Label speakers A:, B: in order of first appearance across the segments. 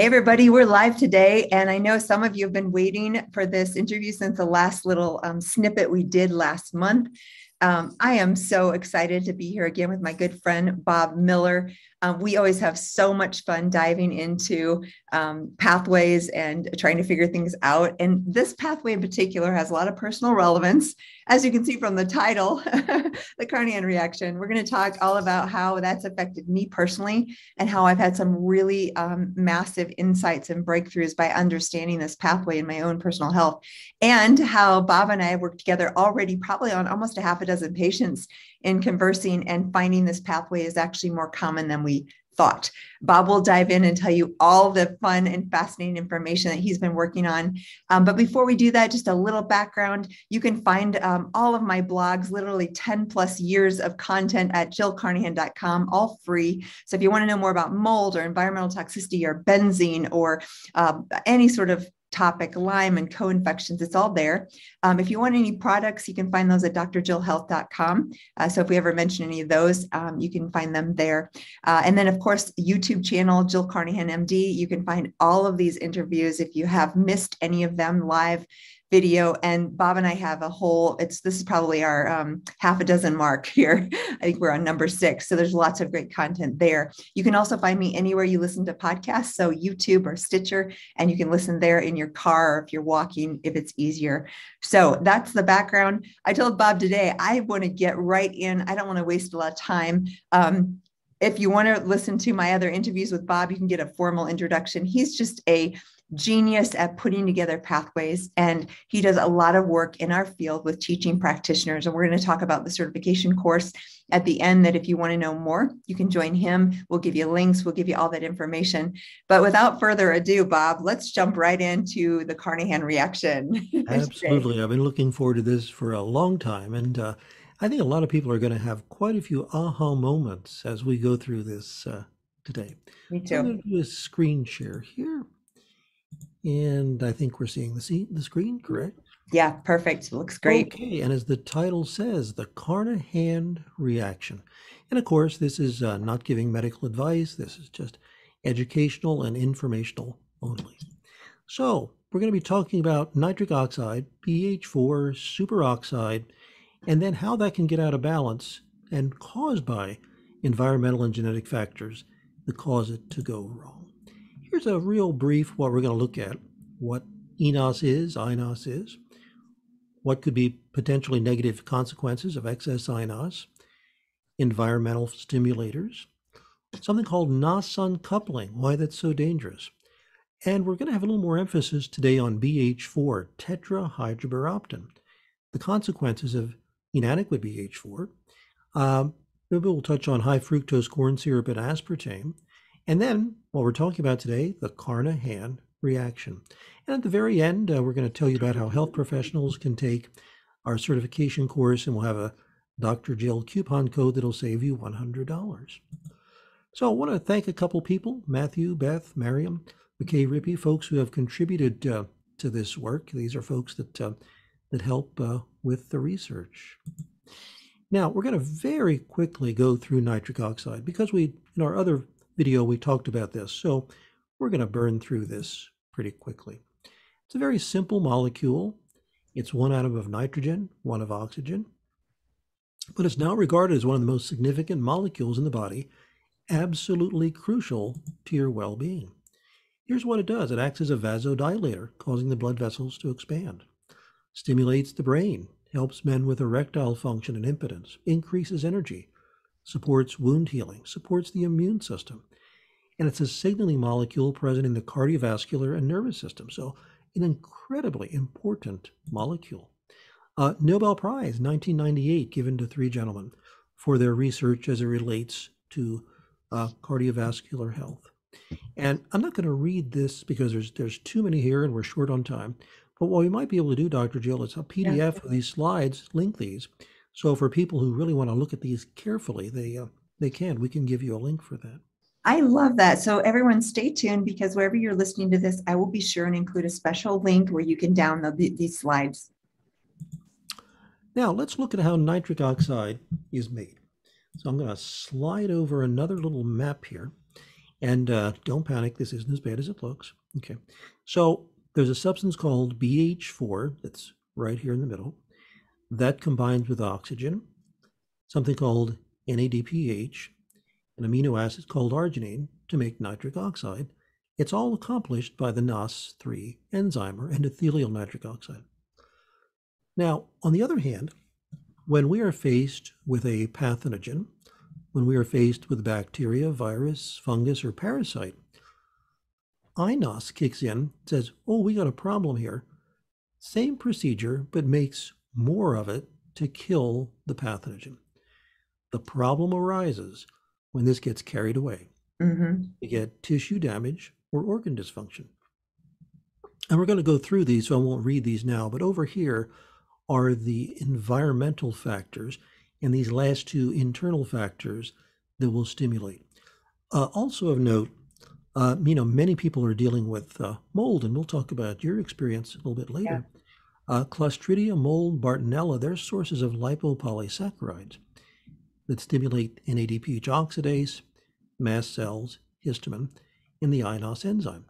A: Hey, everybody, we're live today. And I know some of you have been waiting for this interview since the last little um, snippet we did last month. Um, I am so excited to be here again with my good friend Bob Miller. Um, we always have so much fun diving into um, pathways and trying to figure things out. And this pathway in particular has a lot of personal relevance. As you can see from the title, the Carnahan reaction, we're going to talk all about how that's affected me personally and how I've had some really um, massive insights and breakthroughs by understanding this pathway in my own personal health, and how Bob and I have worked together already, probably on almost a half a dozen patients in conversing and finding this pathway is actually more common than we thought. Bob will dive in and tell you all the fun and fascinating information that he's been working on. Um, but before we do that, just a little background. You can find um, all of my blogs, literally 10 plus years of content at jillcarnahan.com, all free. So if you want to know more about mold or environmental toxicity or benzene or uh, any sort of topic, Lyme and co-infections, it's all there. Um, if you want any products, you can find those at drjillhealth.com. Uh, so if we ever mention any of those, um, you can find them there. Uh, and then of course, YouTube channel, Jill Carnahan MD, you can find all of these interviews. If you have missed any of them live, video and bob and i have a whole it's this is probably our um, half a dozen mark here. I think we're on number six so there's lots of great content there. You can also find me anywhere you listen to podcasts so youtube or stitcher and you can listen there in your car if you're walking if it's easier. So that's the background. I told bob today i want to get right in i don't want to waste a lot of time. Um, if you want to listen to my other interviews with Bob, you can get a formal introduction. He's just a genius at putting together pathways. And he does a lot of work in our field with teaching practitioners. And we're going to talk about the certification course at the end that if you want to know more you can join him. We'll give you links. We'll give you all that information. But without further ado bob let's jump right into the carnahan reaction.
B: absolutely. I've been looking forward to this for a long time. And uh, i think a lot of people are going to have quite a few aha moments as we go through this uh, today.
A: Me too i'm
B: going to do a screen share here and I think we're seeing the, scene, the screen, correct?
A: Yeah, perfect. Looks great.
B: Okay, and as the title says, the Carnahan reaction. And of course, this is uh, not giving medical advice. This is just educational and informational only. So we're going to be talking about nitric oxide, BH4, superoxide, and then how that can get out of balance and caused by environmental and genetic factors that cause it to go wrong. Here's a real brief what we're going to look at. What eNOS is, INOS is, what could be potentially negative consequences of excess INOS, environmental stimulators, something called NOS uncoupling, why that's so dangerous. And we're going to have a little more emphasis today on BH4, tetrahydrobiopterin, the consequences of inadequate BH4. Um, maybe we'll touch on high fructose corn syrup and aspartame, and then what we're talking about today, the Carnahan reaction. And at the very end, uh, we're going to tell you about how health professionals can take our certification course, and we'll have a Dr. Jill coupon code that'll save you $100. So I want to thank a couple people, Matthew, Beth, Mariam, McKay Rippey, folks who have contributed uh, to this work. These are folks that, uh, that help uh, with the research. Now, we're going to very quickly go through nitric oxide because we, in our other video, we talked about this. So we're going to burn through this pretty quickly. It's a very simple molecule. It's one atom of nitrogen, one of oxygen, but it's now regarded as one of the most significant molecules in the body, absolutely crucial to your well-being. Here's what it does. It acts as a vasodilator, causing the blood vessels to expand, stimulates the brain, helps men with erectile function and impotence, increases energy, supports wound healing, supports the immune system, and it's a signaling molecule present in the cardiovascular and nervous system. So, an incredibly important molecule. Uh, Nobel Prize 1998 given to three gentlemen for their research as it relates to uh, cardiovascular health. And I'm not going to read this because there's there's too many here and we're short on time. But what we might be able to do, Dr. Jill, is a PDF yeah. of these slides, link these. So for people who really want to look at these carefully, they uh, they can. We can give you a link for that.
A: I love that. So everyone stay tuned because wherever you're listening to this, I will be sure and include a special link where you can download the, these slides.
B: Now let's look at how nitric oxide is made. So I'm going to slide over another little map here. And uh, don't panic, this isn't as bad as it looks. Okay. So there's a substance called BH4 that's right here in the middle that combines with oxygen, something called NADPH, an amino acid called arginine to make nitric oxide. It's all accomplished by the NOS3 enzyme or endothelial nitric oxide. Now, on the other hand, when we are faced with a pathogen, when we are faced with bacteria, virus, fungus, or parasite, INOS kicks in, says, oh, we got a problem here. Same procedure, but makes more of it to kill the pathogen. The problem arises when this gets carried away.
A: Mm-hmm.
B: You get tissue damage or organ dysfunction. And we're going to go through these, so I won't read these now, but over here are the environmental factors and these last two internal factors that will stimulate. Uh, also of note, uh, you know, many people are dealing with uh, mold, and we'll talk about your experience a little bit later. Uh, Clostridia, mold, Bartonella, they're sources of lipopolysaccharides that stimulate NADPH oxidase, mast cells, histamine, and the INOS enzyme.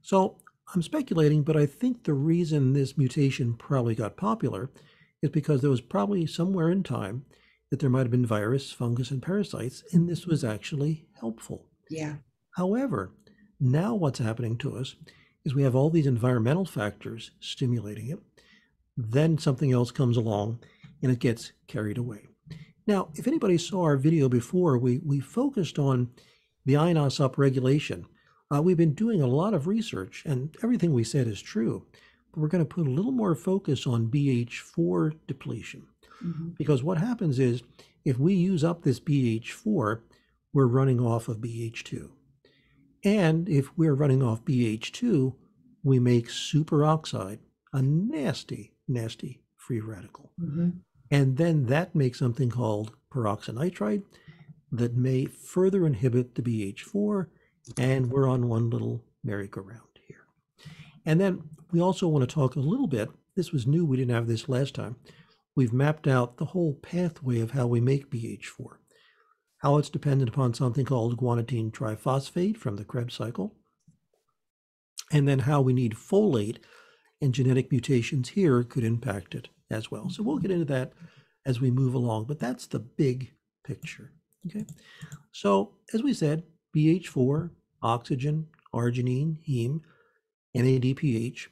B: So I'm speculating, but I think the reason this mutation probably got popular is because there was probably somewhere in time that there might have been virus, fungus, and parasites, and this was actually helpful.
A: Yeah.
B: However, now what's happening to us is we have all these environmental factors stimulating it. Then something else comes along and it gets carried away. Now, if anybody saw our video before, we, we focused on the INOS upregulation. Uh, we've been doing a lot of research, and everything we said is true, but we're going to put a little more focus on BH4 depletion.
A: Mm-hmm.
B: Because what happens is if we use up this BH4, we're running off of BH2. And if we're running off BH2, we make superoxide, a nasty, nasty free radical.
A: Mm-hmm.
B: And then that makes something called peroxynitrite that may further inhibit the BH4. And we're on one little merry-go-round here. And then we also want to talk a little bit. This was new, we didn't have this last time. We've mapped out the whole pathway of how we make BH4, how it's dependent upon something called guanidine triphosphate from the Krebs cycle, and then how we need folate and genetic mutations here could impact it as well. So we'll get into that as we move along, but that's the big picture. Okay. So as we said, BH4, oxygen, arginine, heme, NADPH,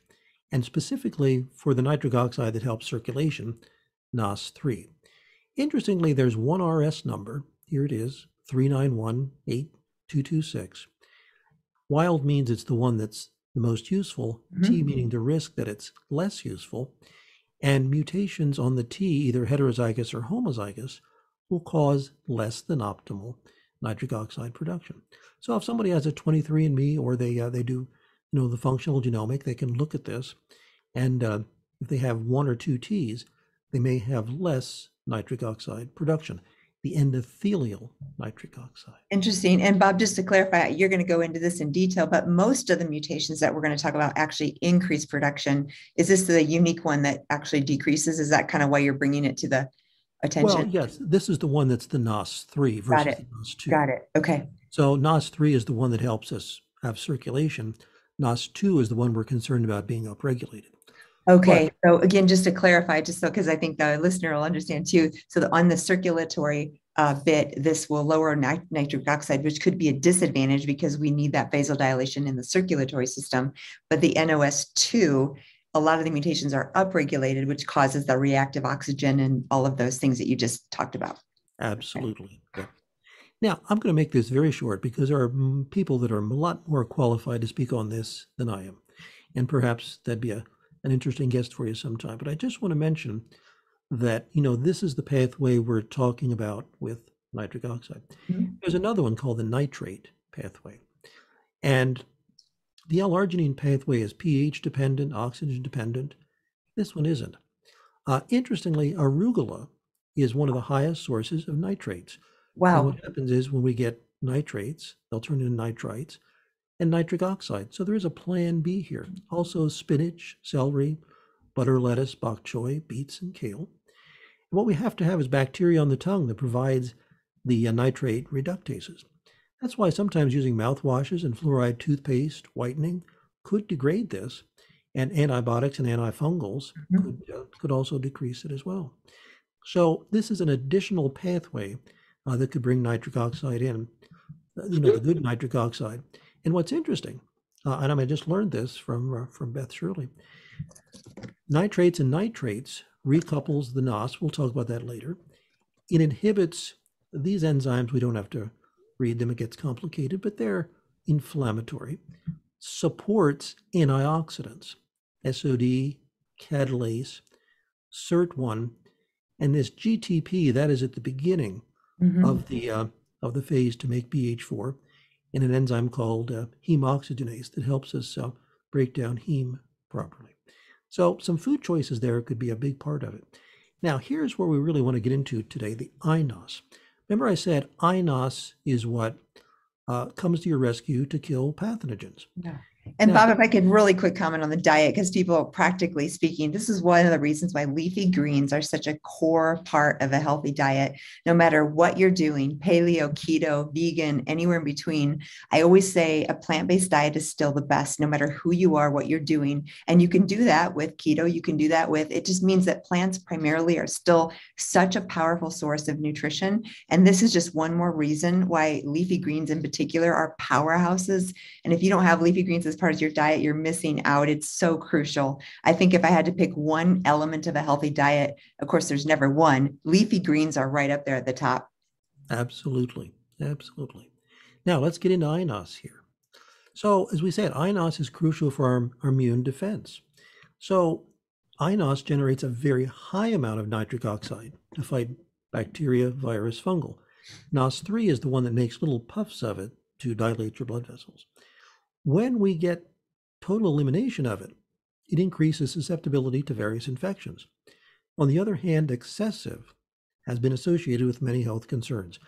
B: and specifically for the nitric oxide that helps circulation, NOS3. Interestingly, there's one RS number. Here it is, 3918226. Wild means it's the one that's the most useful, T
A: Mhm.
B: meaning the risk that it's less useful. And mutations on the T, either heterozygous or homozygous, will cause less than optimal nitric oxide production. So if somebody has a 23andMe or they uh, they do you know the functional genomic, they can look at this, and uh, if they have one or two Ts, they may have less nitric oxide production, the endothelial nitric oxide.
A: Interesting. And Bob, just to clarify, you're going to go into this in detail, but most of the mutations that we're going to talk about actually increase production. Is this the unique one that actually decreases? Is that kind of why you're bringing it to the attention?
B: Well, yes, this is the one that's the NOS3 versus
A: it.
B: the NOS2.
A: Got it. Okay.
B: So NOS3 is the one that helps us have circulation. NOS2 is the one we're concerned about being upregulated.
A: Okay. So again, just to clarify, just so because I think the listener will understand too. So the, on the circulatory uh, bit, this will lower nit- nitric oxide, which could be a disadvantage because we need that vasodilation in the circulatory system. But the NOS2, a lot of the mutations are upregulated, which causes the reactive oxygen and all of those things that you just talked about.
B: Absolutely. Yeah. Now, I'm going to make this very short because there are people that are a lot more qualified to speak on this than I am. And perhaps that'd be a, an interesting guest for you sometime. But I just want to mention that, you know, this is the pathway we're talking about with nitric oxide.
A: Mhm.
B: There's another one called the nitrate pathway. And the L-arginine pathway is pH dependent, oxygen dependent. This one isn't. Uh, interestingly, arugula is one of the highest sources of nitrates. And
A: Wow.
B: what happens is when we get nitrates, they'll turn into nitrites and nitric oxide. So there is a plan B here. Also, spinach, celery, butter lettuce, bok choy, beets, and kale. And what we have to have is bacteria on the tongue that provides the uh, nitrate reductases. That's why sometimes using mouthwashes and fluoride toothpaste whitening could degrade this, and antibiotics and antifungals
A: Mhm.
B: could, uh, could also decrease it as well. So this is an additional pathway uh, that could bring nitric oxide in, uh, you know, the good nitric oxide. And what's interesting, uh, and I mean, I just learned this from uh, from Beth Shirley, nitrates and nitrates recouples the NOS. We'll talk about that later. It inhibits these enzymes. We don't have to read them; it gets complicated, but they're inflammatory. Supports antioxidants, SOD, catalase, SIRT1, and this GTP that is at the beginning
A: Mhm.
B: of the uh, of the phase to make BH4 in an enzyme called uh, heme oxygenase that helps us uh, break down heme properly. So some food choices there could be a big part of it. Now here's where we really want to get into today: the INOS. Remember, I said INOS is what uh, comes to your rescue to kill pathogens.
A: Yeah. And Bob, if I could really quick comment on the diet, because people, practically speaking, this is one of the reasons why leafy greens are such a core part of a healthy diet. No matter what you're doing, paleo, keto, vegan, anywhere in between, I always say a plant based diet is still the best, no matter who you are, what you're doing. And you can do that with keto, you can do that with it, just means that plants primarily are still such a powerful source of nutrition. And this is just one more reason why leafy greens in particular are powerhouses and if you don't have leafy greens as part of your diet, you're missing out. It's so crucial. I think if I had to pick one element of a healthy diet, of course, there's never one. Leafy greens are right up there at the top.
B: Absolutely. Absolutely. Now let's get into INOS here. So, as we said, INOS is crucial for our, our immune defense. So, INOS generates a very high amount of nitric oxide to fight bacteria, virus, fungal. NOS3 is the one that makes little puffs of it to dilate your blood vessels. When we get total elimination of it, it increases susceptibility to various infections. On the other hand, excessive has been associated with many health concerns.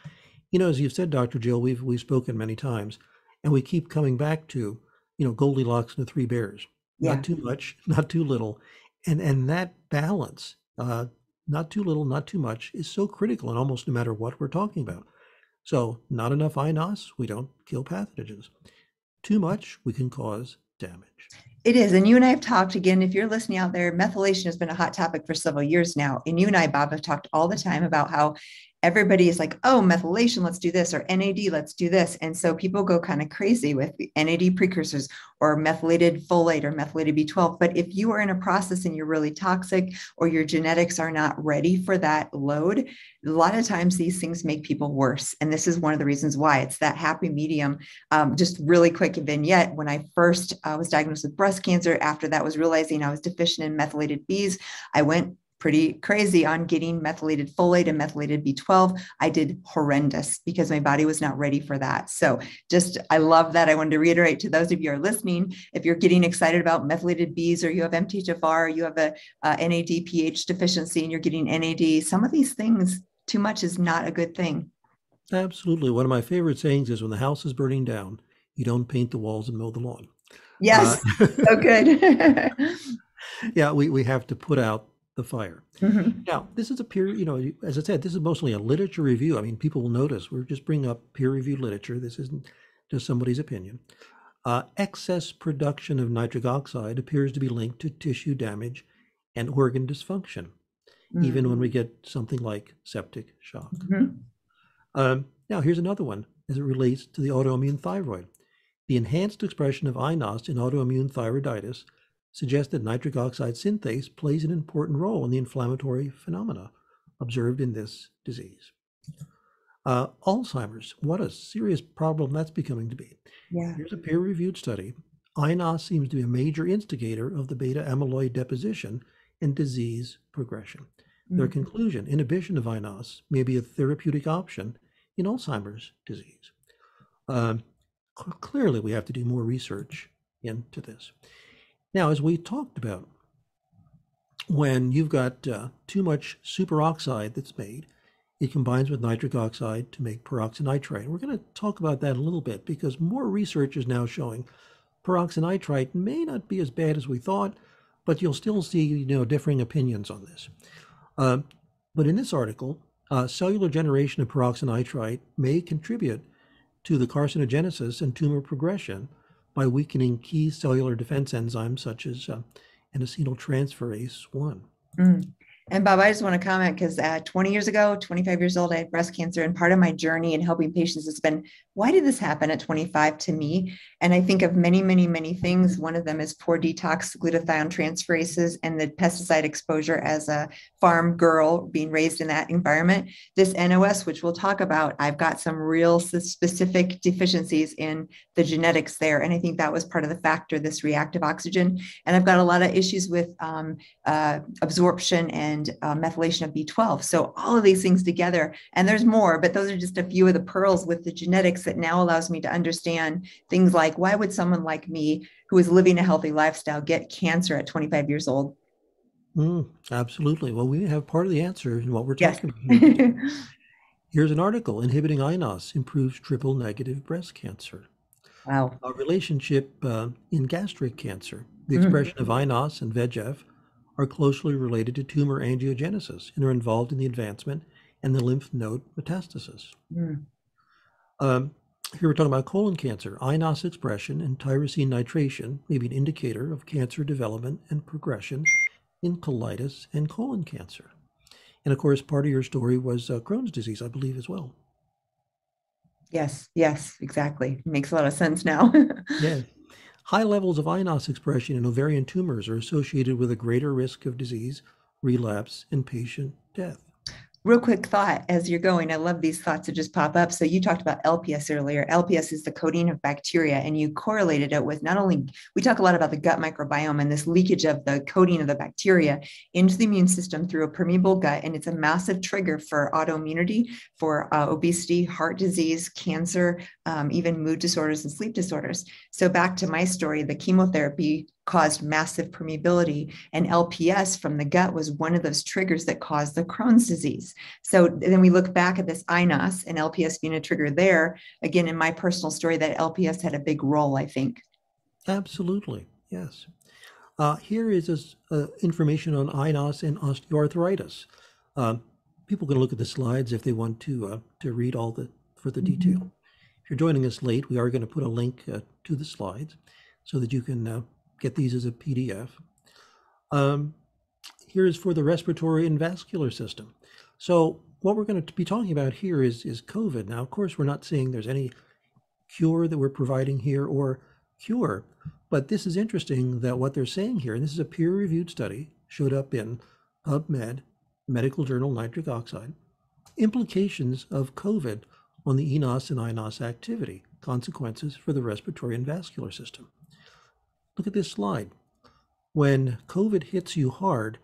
B: You know, as you've said, Dr. Jill, we've we've spoken many times, and we keep coming back to, you know, Goldilocks and the Three Bears.
A: Yeah.
B: Not too much, not too little, and and that balance, uh, not too little, not too much, is so critical in almost no matter what we're talking about. So, not enough INOS, we don't kill pathogens. Too much, we can cause damage.
A: It is. And you and I have talked again. If you're listening out there, methylation has been a hot topic for several years now. And you and I, Bob, have talked all the time about how everybody is like, oh, methylation, let's do this, or NAD, let's do this. And so people go kind of crazy with NAD precursors or methylated folate or methylated B12. But if you are in a process and you're really toxic or your genetics are not ready for that load, a lot of times these things make people worse. And this is one of the reasons why it's that happy medium. Um, just really quick vignette when I first uh, was diagnosed with breast cancer, after that was realizing I was deficient in methylated Bs, I went pretty crazy on getting methylated folate and methylated B12. I did horrendous because my body was not ready for that. So just, I love that. I wanted to reiterate to those of you who are listening, if you're getting excited about methylated Bs or you have MTHFR, you have a, a NAD pH deficiency and you're getting NAD, some of these things, too much is not a good thing.
B: Absolutely. One of my favorite sayings is when the house is burning down, you don't paint the walls and mow the lawn.
A: Yes,
B: Uh,
A: so good.
B: yeah, we, we have to put out the fire.
A: Mhm.
B: Now, this is a peer, you know, as I said, this is mostly a literature review. I mean, people will notice we're just bringing up peer reviewed literature. This isn't just somebody's opinion. Uh, excess production of nitric oxide appears to be linked to tissue damage and organ dysfunction, even when we get something like septic shock.
A: Mhm.
B: Um, now, here's another one as it relates to the autoimmune thyroid. The enhanced expression of INOS in autoimmune thyroiditis suggests that nitric oxide synthase plays an important role in the inflammatory phenomena observed in this disease. Uh, Alzheimer's, what a serious problem that's becoming to be.
A: Yeah.
B: Here's a peer reviewed study. INOS seems to be a major instigator of the beta amyloid deposition and disease progression. Their
A: Mhm.
B: conclusion inhibition of INOS may be a therapeutic option in Alzheimer's disease. Um, clearly, we have to do more research into this. Now, as we talked about, when you've got uh, too much superoxide that's made, it combines with nitric oxide to make peroxynitrite. We're going to talk about that a little bit because more research is now showing peroxynitrite may not be as bad as we thought, but you'll still see you know differing opinions on this. Uh, but in this article, uh, cellular generation of peroxynitrite may contribute to the carcinogenesis and tumor progression by weakening key cellular defense enzymes such as uh, N-acetyltransferase 1.
A: Mm. And Bob, I just want to comment because uh, 20 years ago, 25 years old, I had breast cancer. And part of my journey in helping patients has been why did this happen at 25 to me? And I think of many, many, many things. One of them is poor detox glutathione transferases and the pesticide exposure as a farm girl being raised in that environment. This NOS, which we'll talk about, I've got some real specific deficiencies in the genetics there. And I think that was part of the factor, this reactive oxygen. And I've got a lot of issues with um, uh, absorption and uh, methylation of B12. So all of these things together, and there's more, but those are just a few of the pearls with the genetics that now allows me to understand things like why would someone like me who is living a healthy lifestyle get cancer at 25 years old?
B: Mm, absolutely. Well, we have part of the answer in what we're talking yes. about. Here's an article inhibiting INOS improves triple negative breast cancer.
A: Wow.
B: A relationship uh, in gastric cancer. The mm. expression mm. of INOS and VEGF are closely related to tumor angiogenesis and are involved in the advancement and the lymph node metastasis. Mm. Um, here we're talking about colon cancer. INOS expression and tyrosine nitration may be an indicator of cancer development and progression in colitis and colon cancer. And of course, part of your story was uh, Crohn's disease, I believe, as well.
A: Yes, yes, exactly. Makes a lot of sense now.
B: yeah. High levels of INOS expression in ovarian tumors are associated with a greater risk of disease, relapse, and patient death
A: real quick thought as you're going i love these thoughts that just pop up. So you talked about lps earlier. Lps is the coating of bacteria and you correlated it with not only we talk a lot about the gut microbiome and this leakage of the coating of the bacteria into the immune system through a permeable gut and it's a massive trigger for autoimmunity for uh, obesity heart disease cancer um, even mood disorders and sleep disorders. So back to my story the chemotherapy caused massive permeability and lps from the gut was one of those triggers that caused the crohn's disease. So then we look back at this inos and lps being a trigger there. Again in my personal story that lps had a big role i think.
B: Absolutely yes. Uh, here is this, uh, information on inos and osteoarthritis. Uh, people can look at the slides if they want to uh, to read all the further mm-hmm. detail. If you're joining us late we are going to put a link uh, to the slides so that you can uh, get these as a PDF. Um, here is for the respiratory and vascular system. So what we're going to be talking about here is, is COVID. Now, of course, we're not saying there's any cure that we're providing here or cure, but this is interesting that what they're saying here, and this is a peer-reviewed study, showed up in PubMed, Medical Journal Nitric Oxide, implications of COVID on the eNOS and iNOS activity, consequences for the respiratory and vascular system. Look at this slide. When COVID hits you hard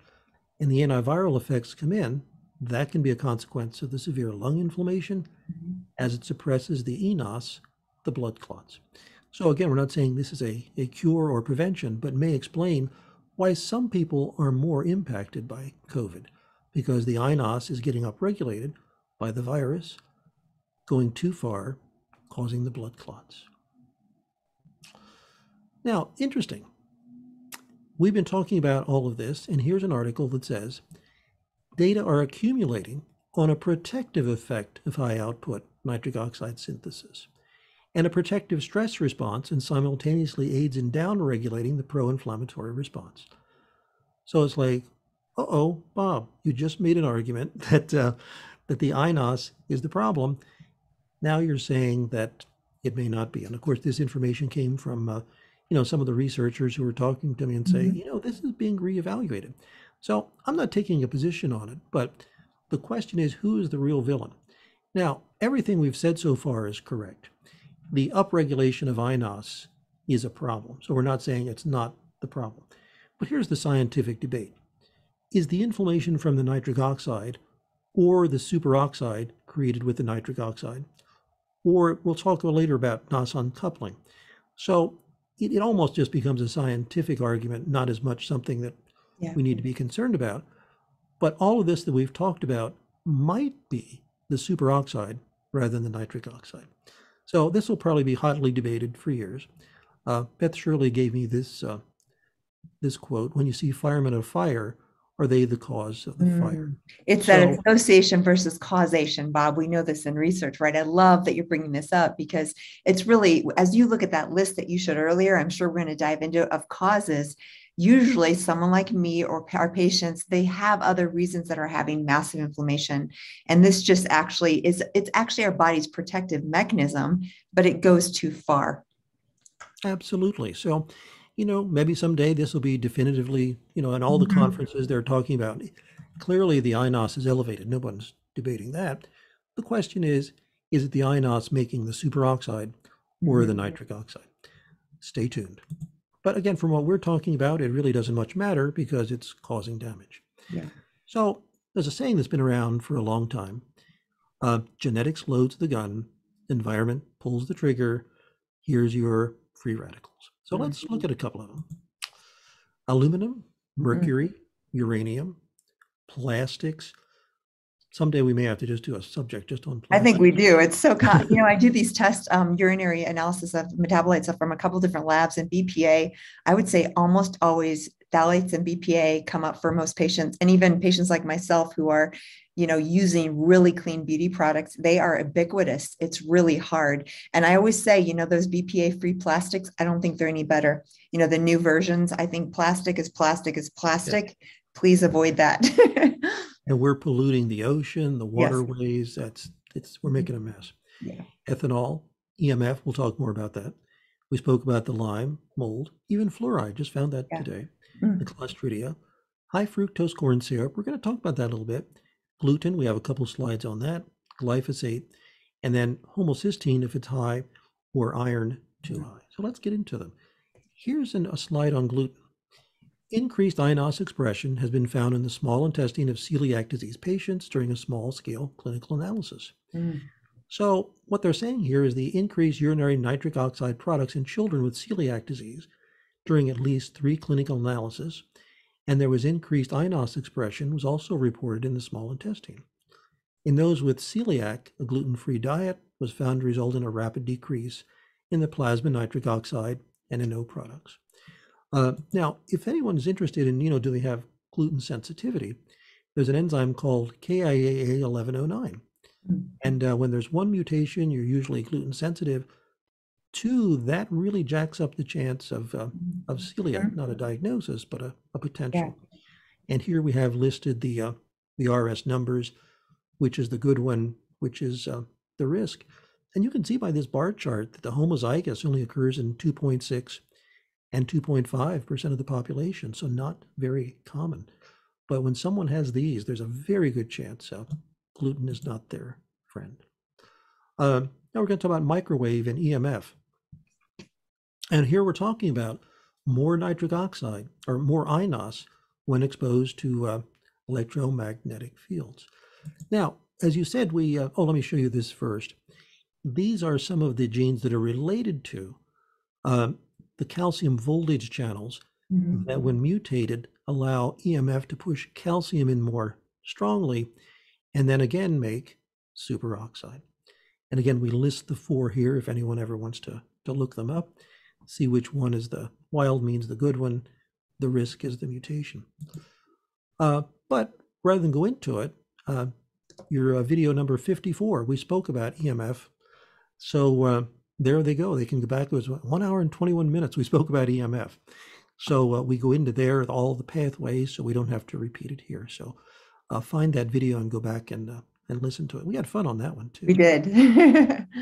B: and the antiviral effects come in, that can be a consequence of the severe lung inflammation as it suppresses the eNOS, the blood clots. So again, we're not saying this is a, a cure or prevention, but may explain why some people are more impacted by COVID because the iNOS is getting upregulated by the virus, going too far, causing the blood clots. Now, interesting. We've been talking about all of this, and here's an article that says data are accumulating on a protective effect of high output nitric oxide synthesis and a protective stress response and simultaneously aids in downregulating the pro-inflammatory response. So it's like, uh-oh, Bob, you just made an argument that uh, that the INOS is the problem. Now you're saying that it may not be. And of course, this information came from uh, you know, some of the researchers who are talking to me and say, mm-hmm. you know, this is being reevaluated. So I'm not taking a position on it, but the question is, who is the real villain? Now, everything we've said so far is correct. The upregulation of INOS is a problem. So we're not saying it's not the problem. But here's the scientific debate. Is the inflammation from the nitric oxide or the superoxide created with the nitric oxide? Or we'll talk later about NOS uncoupling. So it, it almost just becomes a scientific argument, not as much something that yeah. we need to be concerned about. But all of this that we've talked about might be the superoxide rather than the nitric oxide. So this will probably be hotly debated for years. Uh, Beth Shirley gave me this uh, this quote: "When you see firemen of fire, are they the cause of the mm. fire?
A: It's so, that association versus causation, Bob. We know this in research, right? I love that you're bringing this up because it's really, as you look at that list that you showed earlier, I'm sure we're going to dive into of causes. Usually, someone like me or our patients, they have other reasons that are having massive inflammation. And this just actually is, it's actually our body's protective mechanism, but it goes too far.
B: Absolutely. So, you know, maybe someday this will be definitively, you know, in all the mm-hmm. conferences they're talking about. Clearly, the INOS is elevated. No one's debating that. The question is, is it the INOS making the superoxide or the mm-hmm. nitric oxide? Stay tuned. But again, from what we're talking about, it really doesn't much matter because it's causing damage.
A: Yeah.
B: So there's a saying that's been around for a long time. Uh, genetics loads the gun, environment pulls the trigger. Here's your free radicals. So mm-hmm. let's look at a couple of them. Aluminum, mm-hmm. mercury, mm-hmm. uranium, plastics. Someday we may have to just do a subject just on.
A: Plastics. I think we do. It's so, you know, I do these test um, urinary analysis of metabolites from a couple different labs and BPA. I would say almost always phthalates and BPA come up for most patients, and even patients like myself who are you know using really clean beauty products they are ubiquitous. It's really hard. And i always say you know those bpa free plastics i don't think they're any better. You know the new versions i think plastic is plastic is plastic. Yeah. please avoid that.
B: And we're polluting the ocean the waterways. Yes. that's it's we're making a mess.
A: Yeah.
B: ethanol emf we'll talk more about that. We spoke about the Lyme, mold. Even fluoride just found that yeah. today mm. the clostridia high fructose corn syrup we're going to talk about that a little bit gluten, we have a couple slides on that, glyphosate, and then homocysteine if it's high or iron too high. So let's get into them. Here's an, a slide on gluten. Increased INOS expression has been found in the small intestine of celiac disease patients during a small scale clinical analysis. Mm. So, what they're saying here is the increased urinary nitric oxide products in children with celiac disease during at least three clinical analyses and there was increased INOS expression was also reported in the small intestine. In those with celiac, a gluten-free diet was found to result in a rapid decrease in the plasma nitric oxide and NO products. Uh, now, if anyone is interested in, you know, do they have gluten sensitivity, there's an enzyme called KIAA 1109. Hmm. And uh, when there's one mutation, you're usually gluten sensitive. Two, that really jacks up the chance of uh, of celiac, not a diagnosis, but a, a potential. Yeah. And here we have listed the uh, the RS numbers, which is the good one, which is uh, the risk. And you can see by this bar chart that the homozygous only occurs in 2.6 and 2.5% of the population, so not very common. But when someone has these, there's a very good chance uh, gluten is not their friend. Uh, now we're going to talk about microwave and EMF. And here we're talking about more nitric oxide or more INOS when exposed to uh, electromagnetic fields. Now, as you said, we, uh, oh, let me show you this first. These are some of the genes that are related to uh, the calcium voltage channels mm-hmm. that, when mutated, allow EMF to push calcium in more strongly and then again make superoxide. And again, we list the four here if anyone ever wants to, to look them up see which one is the wild means the good one, the risk is the mutation. Uh, but rather than go into it, uh, your uh, video number 54, we spoke about EMF. So uh, there they go. They can go back. It was one hour and 21 minutes. We spoke about EMF. So uh, we go into there, all the pathways, so we don't have to repeat it here. So uh, find that video and go back and and listen to it. We had fun on that one too.
A: We did.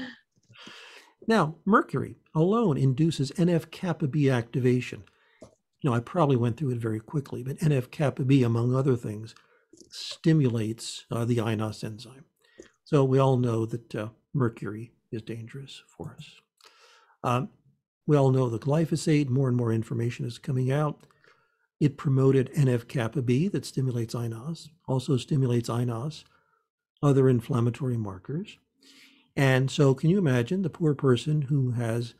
B: Now, mercury alone induces NF kappa B activation. Now, I probably went through it very quickly, but NF kappa B, among other things, stimulates uh, the INOS enzyme. So we all know that uh, mercury is dangerous for us. Um, we all know the glyphosate, more and more information is coming out. It promoted NF kappa B that stimulates INOS, also stimulates INOS, other inflammatory markers. And so, can you imagine the poor person who has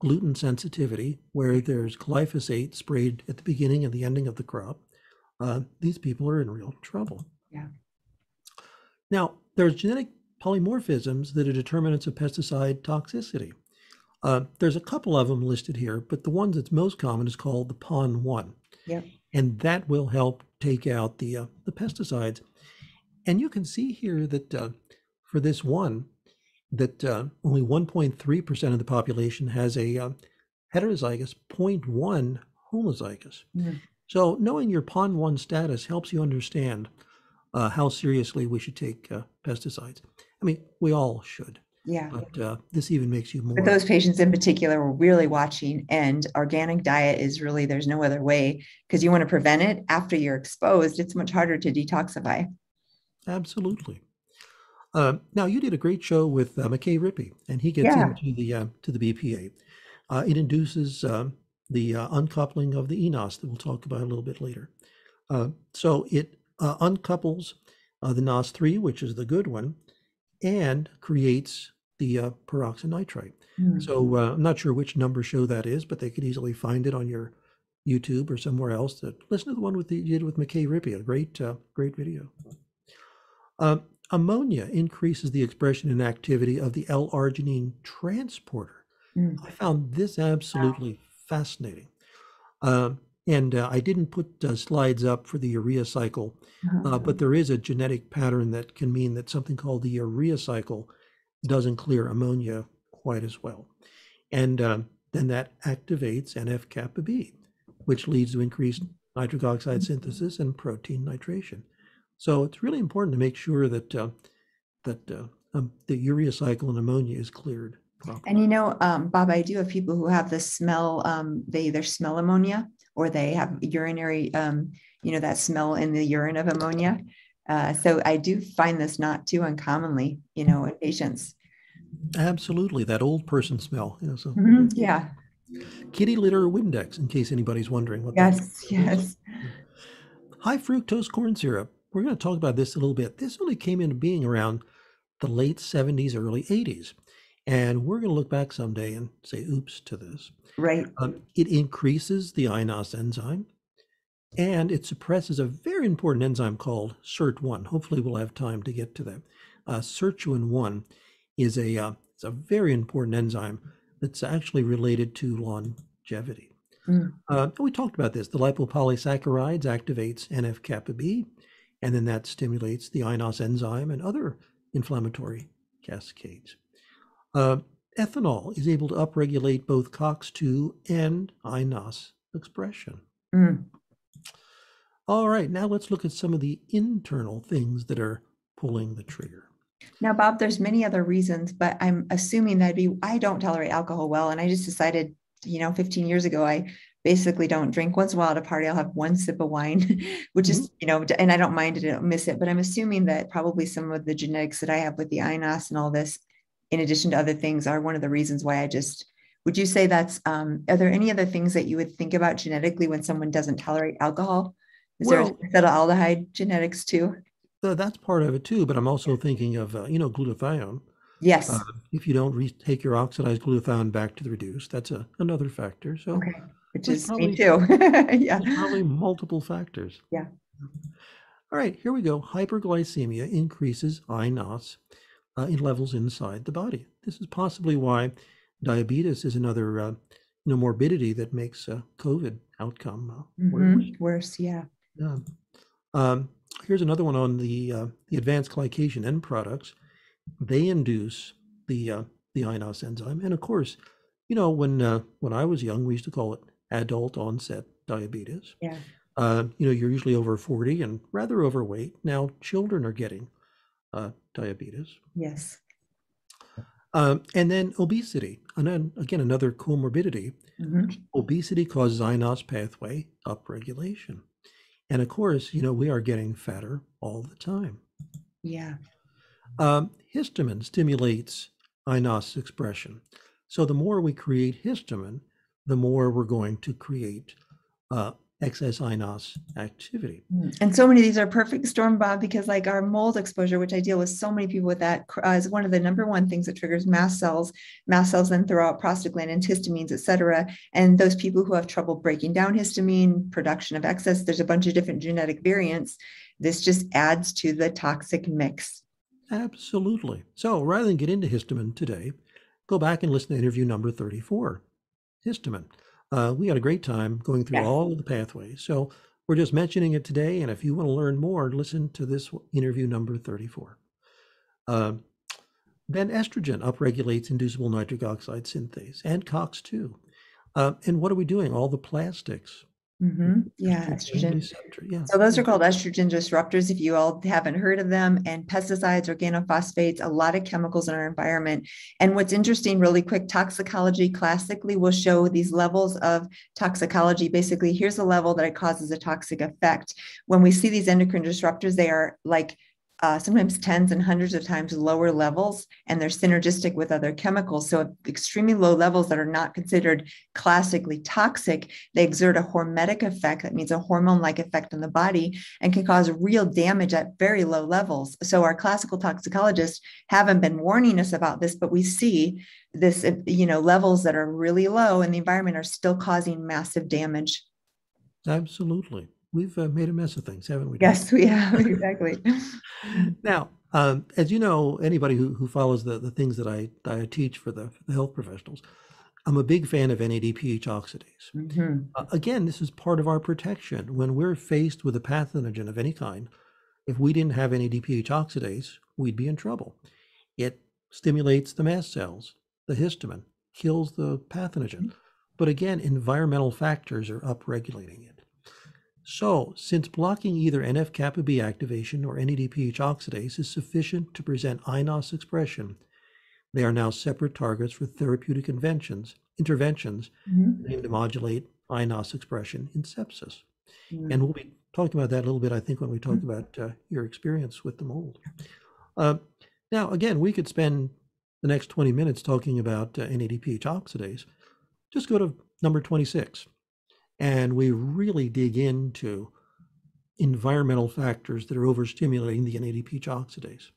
B: gluten sensitivity, where there's glyphosate sprayed at the beginning and the ending of the crop? Uh, these people are in real trouble.
A: Yeah.
B: Now, there's genetic polymorphisms that are determinants of pesticide toxicity. Uh, there's a couple of them listed here, but the one that's most common is called the PON1.
A: Yeah.
B: And that will help take out the uh, the pesticides. And you can see here that uh, for this one, that uh, only 1.3% of the population has a uh, heterozygous 0.1 homozygous.
A: Mm.
B: So knowing your PON1 status helps you understand uh, how seriously we should take uh, pesticides. I mean, we all should,
A: Yeah.
B: but uh, this even makes you more.
A: But those patients in particular were really watching and organic diet is really, there's no other way because you want to prevent it after you're exposed. It's much harder to detoxify.
B: Absolutely. Uh, now you did a great show with uh, McKay Rippey, and he gets
A: Yeah.
B: into the uh, to the BPA. Uh, it induces um the uh, uncoupling of the eNOS that we'll talk about a little bit later. Uh, so it uh, uncouples uh, the NOS3, which is the good one, and creates the uh, peroxynitrite.
A: Mm.
B: So uh, I'm not sure which number show that is, but they could easily find it on your YouTube or somewhere else. To listen to the one with the, you did with McKay Rippey, a great, uh, great video. Uh, ammonia increases the expression and activity of the L-arginine transporter.
A: Mm.
B: I found this absolutely fascinating. Um, and uh, I didn't put uh, slides up for the urea cycle,
A: Uh-huh.
B: uh, but there is a genetic pattern that can mean that something called the urea cycle doesn't clear ammonia quite as well. And um, then that activates NF kappa B, which leads to increased nitric oxide synthesis and protein nitration. So it's really important to make sure that uh, that uh, um, the urea cycle and ammonia is cleared properly.
A: And you know, um, Bob, I do have people who have the smell, um, they either smell ammonia or they have urinary, um, you know, that smell in the urine of ammonia. Uh, so I do find this not too uncommonly, you know, in patients.
B: Absolutely, that old person smell. You know, so
A: Mhm, Yeah,
B: kitty litter or Windex, in case anybody's wondering what.
A: yes, yes.
B: High fructose corn syrup. We're going to talk about this a little bit. This only came into being around the late 70s, early 80s. And we're going to look back someday and say, oops, to this.
A: Right.
B: Um, it increases the INOS enzyme and it suppresses a very important enzyme called SIRT1. Hopefully, we'll have time to get to that. Uh, SIRTUIN1 is a, uh, it's a very important enzyme that's actually related to longevity.
A: Mm.
B: Uh, we talked about this. The lipopolysaccharides activates NF kappa B, and then that stimulates the INOS enzyme and other inflammatory cascades. Uh, ethanol is able to upregulate both COX2 and INOS expression.
A: Mm.
B: All right, now let's look at some of the internal things that are pulling the trigger.
A: Now, Bob, there's many other reasons, but I'm assuming that'd be I don't tolerate alcohol well, and I just decided, you know, 15 years ago, I basically don't drink. Once in a while at a party, I'll have one sip of wine, which is, you know, and I don't mind it, I don't miss it. But I'm assuming that probably some of the genetics that I have with the INOS and all this, in addition to other things, are one of the reasons why I just. Would you say that's? Um, are there any other things that you would think about genetically when someone doesn't tolerate alcohol? Is
B: Well-
A: there acetaldehyde genetics too?
B: So that's part of it too, but I'm also thinking of, uh, you know, glutathione.
A: Yes.
B: Uh, if you don't re- take your oxidized glutathione back to the reduced, that's a, another factor. So
A: okay. Which
B: there's
A: is
B: probably-
A: me too. yeah.
B: probably multiple factors.
A: Yeah.
B: All right, here we go. Hyperglycemia increases INOS uh, in levels inside the body. This is possibly why diabetes is another, uh, you know, morbidity that makes uh, COVID outcome uh, worse.
A: Mhm. Worse. Yeah.
B: Yeah. Um, here's another one on the uh, the advanced glycation end products. They induce the uh, the INOS enzyme, and of course, you know when uh, when I was young, we used to call it adult onset diabetes.
A: Yeah.
B: Uh, you know, you're usually over 40 and rather overweight. Now, children are getting uh, diabetes.
A: Yes.
B: Um, and then obesity, and then again another comorbidity.
A: Mhm.
B: Obesity causes INOS pathway upregulation. And of course, you know, we are getting fatter all the time.
A: Yeah.
B: Um, histamine stimulates INOS expression. So the more we create histamine, the more we're going to create uh, excess INOS activity.
A: Mm. And so many of these are perfect storm, Bob, because like our mold exposure, which I deal with so many people with that, uh, is one of the number one things that triggers mast cells. Mast cells then throw out prostaglandins, histamines, et cetera. And those people who have trouble breaking down histamine, production of excess, there's a bunch of different genetic variants. This just adds to the toxic mix.
B: Absolutely. So rather than get into histamine today, go back and listen to interview number 34, histamine. Uh, we had a great time going through
A: Yes.
B: all of the pathways. So We're just mentioning it today, and if you want to learn more, listen to this interview number 34. Uh, then estrogen upregulates inducible nitric oxide synthase and COX2. Uh, and what are we doing? All the plastics.
A: Hmm Yeah,
B: Estrogen
A: estrogen.
B: receptor, yeah.
A: So those are called estrogen disruptors, if you all haven't heard of them, and pesticides, organophosphates, a lot of chemicals in our environment. And what's interesting, really quick, toxicology classically will show these levels of toxicology. Basically, here's a level that it causes a toxic effect. When we see these endocrine disruptors, they are like uh, sometimes tens and hundreds of times lower levels, and they're synergistic with other chemicals. So, extremely low levels that are not considered classically toxic, they exert a hormetic effect. That means a hormone like effect on the body and can cause real damage at very low levels. So, our classical toxicologists haven't been warning us about this, but we see this, you know, levels that are really low in the environment are still causing massive damage.
B: Absolutely. We've uh, made a mess of things, haven't we?
A: Yes, we have, exactly.
B: Now, um, as you know, anybody who, who follows the, the things that I, I teach for the, for the health professionals, I'm a big fan of NADPH oxidase.
A: Mhm.
B: Uh, again, this is part of our protection. When we're faced with a pathogen of any kind, if we didn't have NADPH oxidase, we'd be in trouble. It stimulates the mast cells, the histamine, kills the pathogen. But again, environmental factors are upregulating it. So, since blocking either NF kappa B activation or NADPH oxidase is sufficient to present INOS expression, they are now separate targets for therapeutic inventions, interventions
A: Mhm.
B: aimed to modulate INOS expression in sepsis.
A: Mhm.
B: And we'll be talking about that a little bit, I think, when we talk about uh, your experience with the mold. Uh, now, again, we could spend the next 20 minutes talking about uh, NADPH oxidase. Just go to number 26, and we really dig into environmental factors that are overstimulating the NADPH oxidase.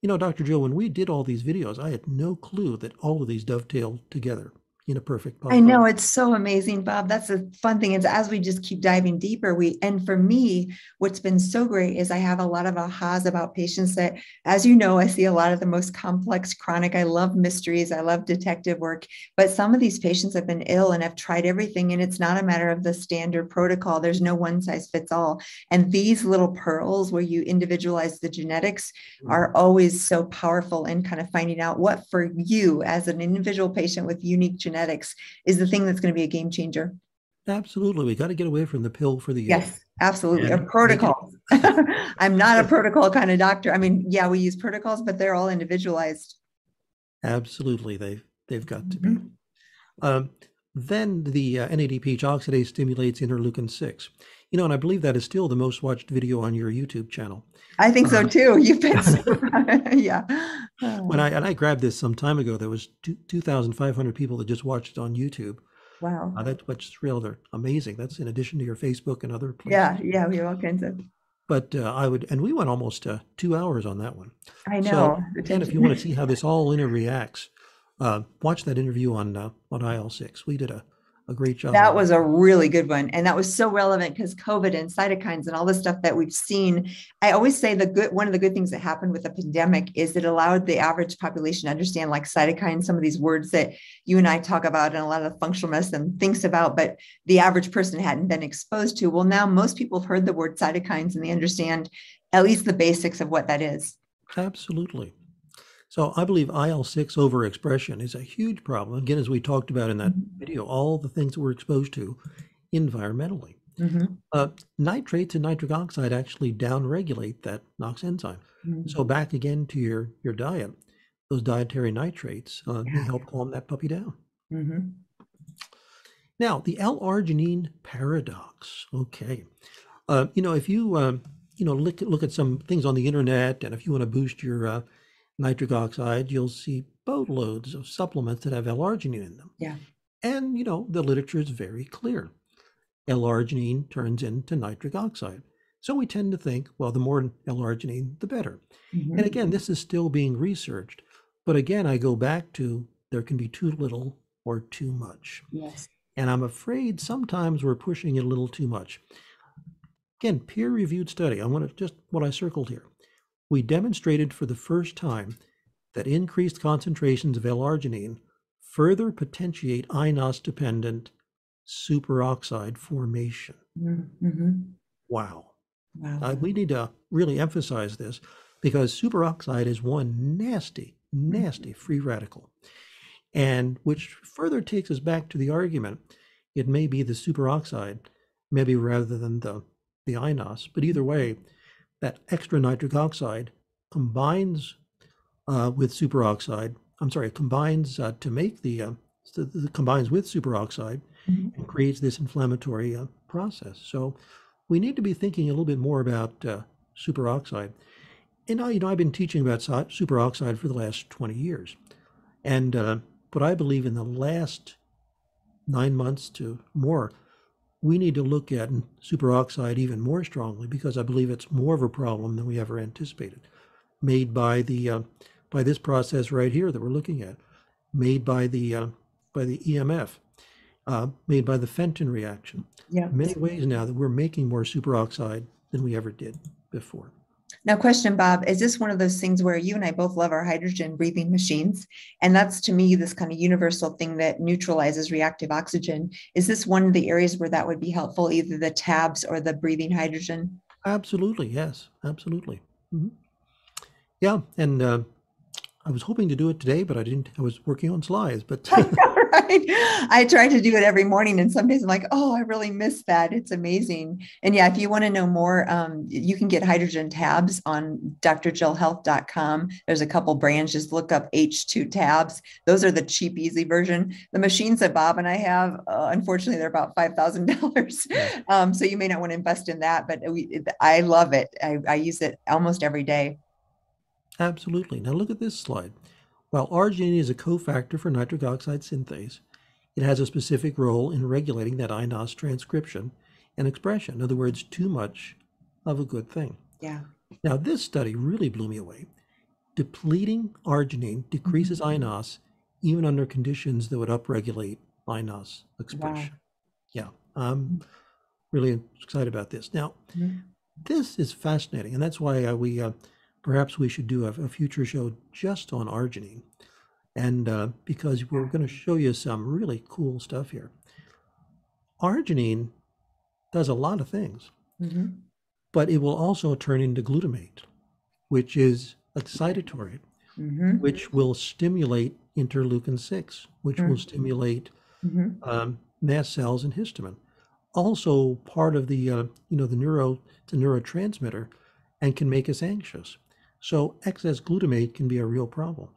B: You know, Dr. Jill, when we did all these videos, I had no clue that all of these dovetail together in a perfect
A: I know it's so amazing, Bob. That's the fun thing is as we just keep diving deeper, we and for me, what's been so great is I have a lot of ahas about patients that, as you know, I see a lot of the most complex chronic. I love mysteries, I love detective work, but some of these patients have been ill and have tried everything, and it's not a matter of the standard protocol. There's no one size fits all. And these little pearls where you individualize the genetics mm-hmm. are always so powerful in kind of finding out what for you as an individual patient with unique genetics is the thing that's going to be a game changer.
B: Absolutely. We got to get away from the pill for the
A: Yes, absolutely.
B: Yeah,
A: A protocol. I'm not a protocol kind of doctor. I mean, yeah, we use protocols, but they're all individualized.
B: Absolutely, they've they've got to be.
A: Mhm.
B: Um, then the uh, NADPH oxidase stimulates interleukin six. You know, and I believe that is still the most watched video on your YouTube channel.
A: I think so
B: Uh-huh.
A: too. You've been, yeah.
B: When I and I grabbed this some time ago, there was two two thousand five hundred people that just watched it on YouTube.
A: wow.
B: Uh, that's what's real. They're amazing. That's in addition to your Facebook and other places.
A: Yeah, yeah, we have all kinds of.
B: But uh, I would, and we went almost uh, two hours on that one.
A: I
B: So,
A: know.
B: And if you want to see how this all interreacts, uh, watch that interview on uh, on IL six. We did a, a great job.
A: That was a really good one. And that was so relevant because COVID and cytokines and all the stuff that we've seen. I always say the good one of the good things that happened with the pandemic is it allowed the average population to understand like cytokines, some of these words that you and I talk about and a lot of the functional medicine thinks about, but the average person hadn't been exposed to. Well, now most people have heard the word cytokines and they understand at least the basics of what that is.
B: Absolutely. So I believe IL-6 overexpression is a huge problem. Again, as we talked about in that
A: Mhm.
B: video, all the things that we're exposed to environmentally.
A: Mhm.
B: Uh, nitrates and nitric oxide actually downregulate that NOx enzyme.
A: Mhm.
B: So back again to your, your diet, those dietary nitrates uh,
A: Yeah.
B: help calm that puppy down.
A: Mhm.
B: Now, the L-arginine paradox. Okay. Uh, you know, if you, um, you know, look, look at some things on the internet, and if you want to boost your uh, nitric oxide, you'll see boatloads of supplements that have L-arginine in them.
A: Yeah.
B: And, you know, the literature is very clear. L-arginine turns into nitric oxide. So we tend to think, well, the more L-arginine, the better.
A: Mhm.
B: And again, this is still being researched. But again, I go back to there can be too little or too much.
A: Yes.
B: And I'm afraid sometimes we're pushing it a little too much. Again, peer reviewed study. I want to just what I circled here. We demonstrated for the first time that increased concentrations of L-arginine further potentiate INOS dependent superoxide formation.
A: Mhm.
B: Wow.
A: Wow.
B: Uh, we need to really emphasize this because superoxide is one nasty, nasty free radical. And which further takes us back to the argument it may be the superoxide, maybe rather than the, the INOS. But either way, that extra nitric oxide combines uh, with superoxide. I'm sorry, it combines uh, to make the, uh, so the combines with superoxide
A: Mhm.
B: and creates this inflammatory uh, process. So we need to be thinking a little bit more about uh, superoxide. And I, you know, I've been teaching about so- superoxide for the last 20 years, and uh, but I believe in the last nine months to more, we need to look at superoxide even more strongly because I believe it's more of a problem than we ever anticipated. Made by the uh, by this process right here that we're looking at, made by the uh, by the EMF, uh, made by the Fenton reaction.
A: Yeah.
B: Many ways now that we're making more superoxide than we ever did before.
A: Now, question, Bob, is this one of those things where you and I both love our hydrogen breathing machines? And that's to me this kind of universal thing that neutralizes reactive oxygen. Is this one of the areas where that would be helpful, either the tabs or the breathing hydrogen?
B: Absolutely, yes, absolutely. Mhm. Yeah, and uh, I was hoping to do it today, but I didn't. I was working on slides, but
A: right. I try to do it every morning, and some days I'm like, oh, I really miss that. It's amazing. And yeah, if you want to know more, um, you can get hydrogen tabs on drjillhealth.com. There's a couple brands. Just look up H2 tabs. Those are the cheap, easy version. The machines that Bob and I have, uh, unfortunately, they're about five thousand dollars.
B: Yeah.
A: Um, so you may not want to invest in that, but we, I love it. I, I use it almost every day.
B: absolutely. Now look at this slide. While arginine is a cofactor for nitric oxide synthase, it has a specific role in regulating that INOS transcription and expression. In other words, too much of a good thing.
A: Yeah.
B: Now, this study really blew me away. Depleting arginine decreases INOS even under conditions that would upregulate INOS expression. Wow. Yeah, I'm really excited about this. Now,
A: Mhm.
B: this is fascinating, and that's why uh, we uh, perhaps we should do a, a future show just on arginine, and uh, because we're going to show you some really cool stuff here. Arginine does a lot of things
A: Mhm.
B: but it will also turn into glutamate, which is excitatory,
A: Mhm.
B: which will stimulate interleukin 6, which will
A: Mm.
B: stimulate
A: Mhm.
B: um, mast cells and histamine. Also part of the, uh, you know, the neuro, a neurotransmitter and can make us anxious. So excess glutamate can be a real problem.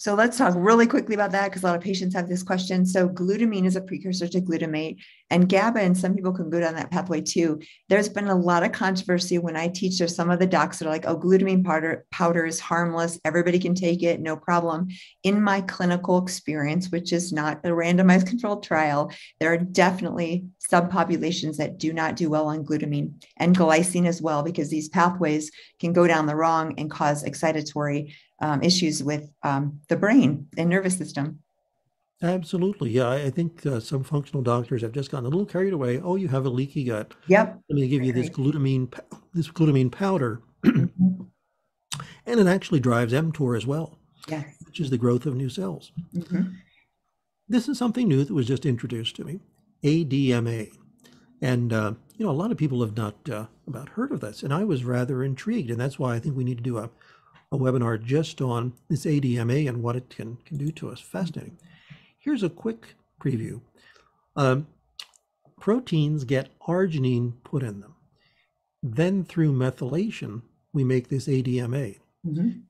A: So let's talk really quickly about that because a lot of patients have this question. So glutamine is a precursor to glutamate and GABA, and some people can go down that pathway too. There's been a lot of controversy when I teach. There's some of the docs that are like, "Oh, glutamine powder powder is harmless. Everybody can take it, no problem." In my clinical experience, which is not a randomized controlled trial, there are definitely subpopulations that do not do well on glutamine and glycine as well, because these pathways can go down the wrong and cause excitatory um, issues with um, the brain and nervous system.
B: Absolutely. Yeah, I think uh, some functional doctors have just gotten a little carried away. Oh, you have a leaky gut.
A: Yep.
B: Let me give you this glutamine, this glutamine powder,
A: Mhm.
B: and it actually drives mTOR as well.
A: Yes.
B: which is the growth of new cells.
A: Mhm.
B: This is something new that was just introduced to me, ADMA. And, uh, you know, a lot of people have not uh, about heard of this, and I was rather intrigued. And that's why I think we need to do a, a webinar just on this ADMA and what it can, can do to us. Fascinating. Here's a quick preview. Um, proteins get arginine put in them. Then through methylation, we make this ADMA.
A: Mhm.